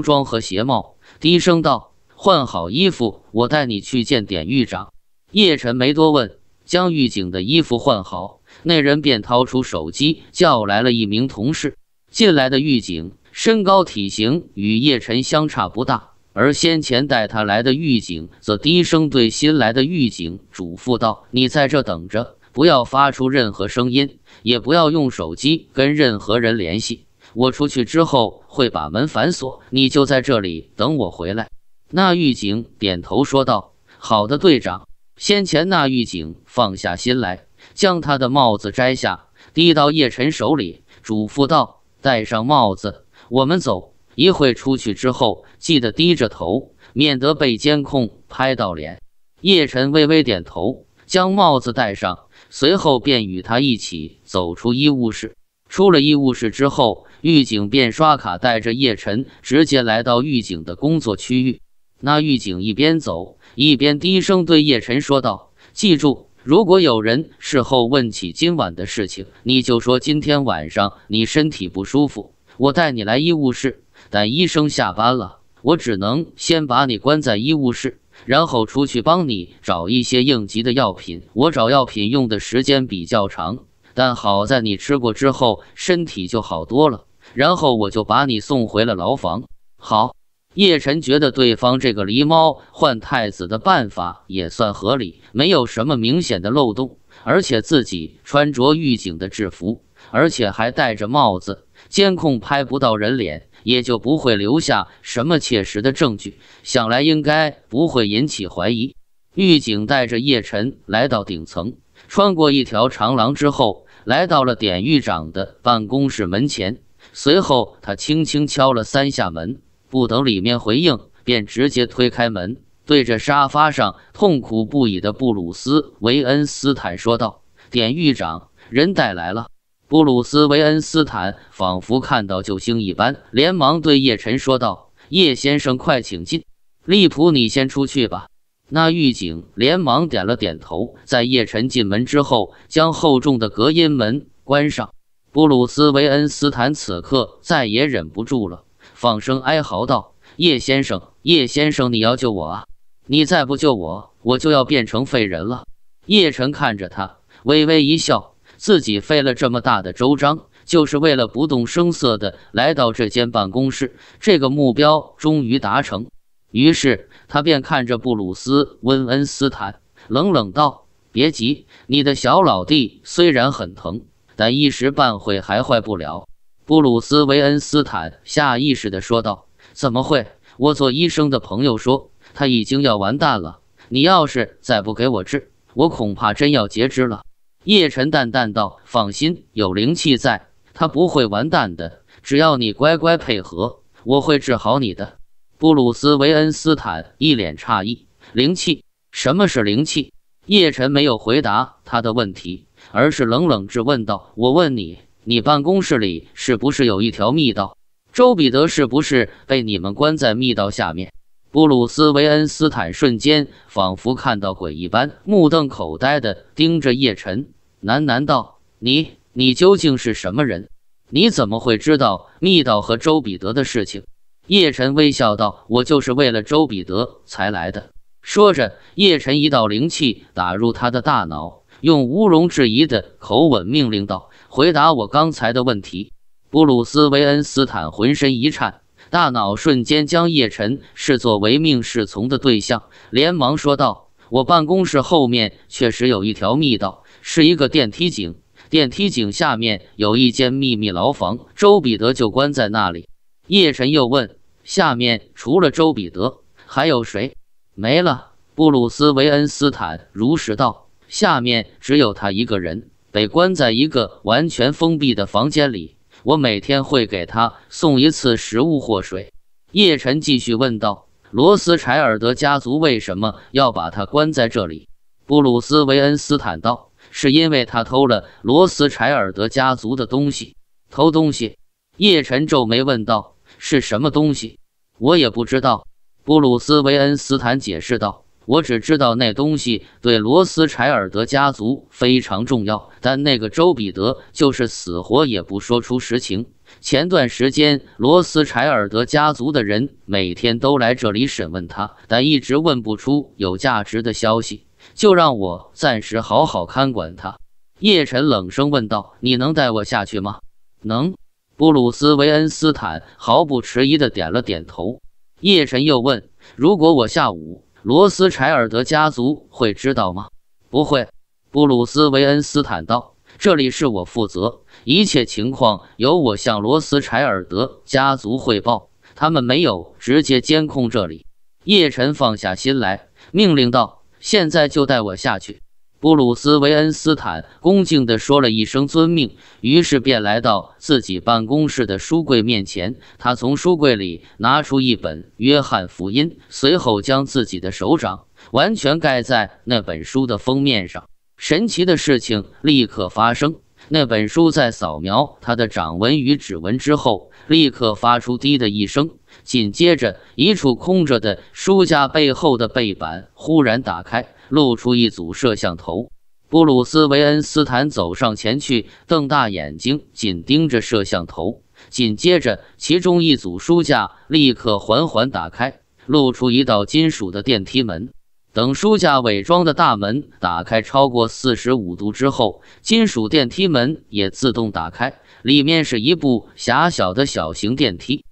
装和鞋帽，低声道：“换好衣服，我带你去见典狱长。”叶晨没多问，将狱警的衣服换好，那人便掏出手机叫来了一名同事。进来的狱警身高体型与叶晨相差不大。而先前带他来的狱警则低声对新来的狱警嘱咐道：“你在这等着，不要发出任何声音，也不要用手机跟任何人联系。我出去之后会把门反锁，你就在这里等我回来。”那狱警点头说道：“好的，队长。”先前那狱警放下心来，将他的帽子摘下，递到叶晨手里，嘱咐道：“戴上帽子，我们走。”一会出去之后，记得低着头，免得被监控拍到脸。叶晨微微点头，将帽子戴上，随后便与他一起走出医务室。出了医务室之后，狱警便刷卡带着叶晨直接来到狱警的工作区域。那狱警一边走一边低声对叶晨说道：“记住，如果有人事后问起今晚的事情，你就说今天晚上你身体不舒服，我带你来医务室。”但医生下班了，我只能先把你关在医务室，然后出去帮你找一些应急的药品。我找药品用的时间比较长，但好在你吃过之后身体就好多了。然后我就把你送回了牢房。好，叶晨觉得对方这个狸猫换太子的办法也算合理，没有什么明显的漏洞，而且自己穿着狱警的制服，而且还戴着帽子，监控拍不到人脸。也就不会留下什么切实的证据，想来应该不会引起怀疑。狱警带着叶晨来到顶层，穿过一条长廊之后，来到了典狱长的办公室门前。随后，他轻轻敲了三下门，不等里面回应，便直接推开门，对着沙发上痛苦不已的布鲁斯·维恩斯坦说道：“典狱长，人带来了。”布鲁斯·维恩斯坦仿佛看到救星一般，连忙对叶晨说道：“叶先生，快请进。利普，你先出去吧。”那狱警连忙点了点头，在叶晨进门之后，将厚重的隔音门关上。布鲁斯·维恩斯坦此刻再也忍不住了，放声哀嚎道：“叶先生，叶先生，你要救我啊！你再不救我，我就要变成废人了。”叶晨看着他，微微一笑。自己费了这么大的周章，就是为了不动声色的来到这间办公室，这个目标终于达成。于是他便看着布鲁斯·温恩斯坦，冷冷道：“别急，你的小老弟虽然很疼，但一时半会还坏不了。”布鲁斯·维恩斯坦下意识的说道：“怎么会？我做医生的朋友说他已经要完蛋了。你要是再不给我治，我恐怕真要截肢了。”叶晨淡淡道：“放心，有灵气在，他不会完蛋的。只要你乖乖配合，我会治好你的。”布鲁斯·维恩斯坦一脸诧异：“灵气？什么是灵气？”叶晨没有回答他的问题，而是冷冷质问道：“我问你，你办公室里是不是有一条密道？周彼得是不是被你们关在密道下面？”布鲁斯·维恩斯坦瞬间仿佛看到鬼一般，目瞪口呆地盯着叶晨，喃喃道：“你，你究竟是什么人？你怎么会知道密道和周彼得的事情？”叶晨微笑道：“我就是为了周彼得才来的。”说着，叶晨一道灵气打入他的大脑，用毋庸置疑的口吻命令道：“回答我刚才的问题。”布鲁斯·维恩斯坦浑身一颤。大脑瞬间将叶晨视作唯命是从的对象，连忙说道：“我办公室后面确实有一条密道，是一个电梯井。电梯井下面有一间秘密牢房，周彼得就关在那里。”叶晨又问：“下面除了周彼得，还有谁？”“没了。”布鲁斯·维恩斯坦如实道：“下面只有他一个人，被关在一个完全封闭的房间里。”我每天会给他送一次食物或水。叶晨继续问道：“罗斯柴尔德家族为什么要把他关在这里？”布鲁斯·维恩斯坦道：“是因为他偷了罗斯柴尔德家族的东西。”偷东西？叶晨皱眉问道：“是什么东西？”我也不知道。布鲁斯·维恩斯坦解释道：“我只知道那东西对罗斯柴尔德家族非常重要，但那个周彼得就是死活也不说出实情。前段时间，罗斯柴尔德家族的人每天都来这里审问他，但一直问不出有价值的消息，就让我暂时好好看管他。叶晨冷声问道：“你能带我下去吗？”“能。”布鲁斯·维恩斯坦毫不迟疑地点了点头。叶晨又问：“如果我下午……”罗斯柴尔德家族会知道吗？不会，布鲁斯·维恩斯坦道：“这里是我负责，一切情况由我向罗斯柴尔德家族汇报。他们没有直接监控这里。”叶晨放下心来，命令道：“现在就带我下去。”布鲁斯·维恩斯坦恭敬地说了一声“遵命”，于是便来到自己办公室的书柜面前。他从书柜里拿出一本《约翰福音》，随后将自己的手掌完全盖在那本书的封面上。神奇的事情立刻发生：那本书在扫描他的掌纹与指纹之后，立刻发出“滴”的一声。紧接着，一处空着的书架背后的背板忽然打开。露出一组摄像头，布鲁斯·维恩斯坦走上前去，瞪大眼睛，紧盯着摄像头。紧接着，其中一组书架立刻缓缓打开，露出一道金属的电梯门。等书架伪装的大门打开超过四十五度之后，金属电梯门也自动打开，里面是一部狭小的小型电梯。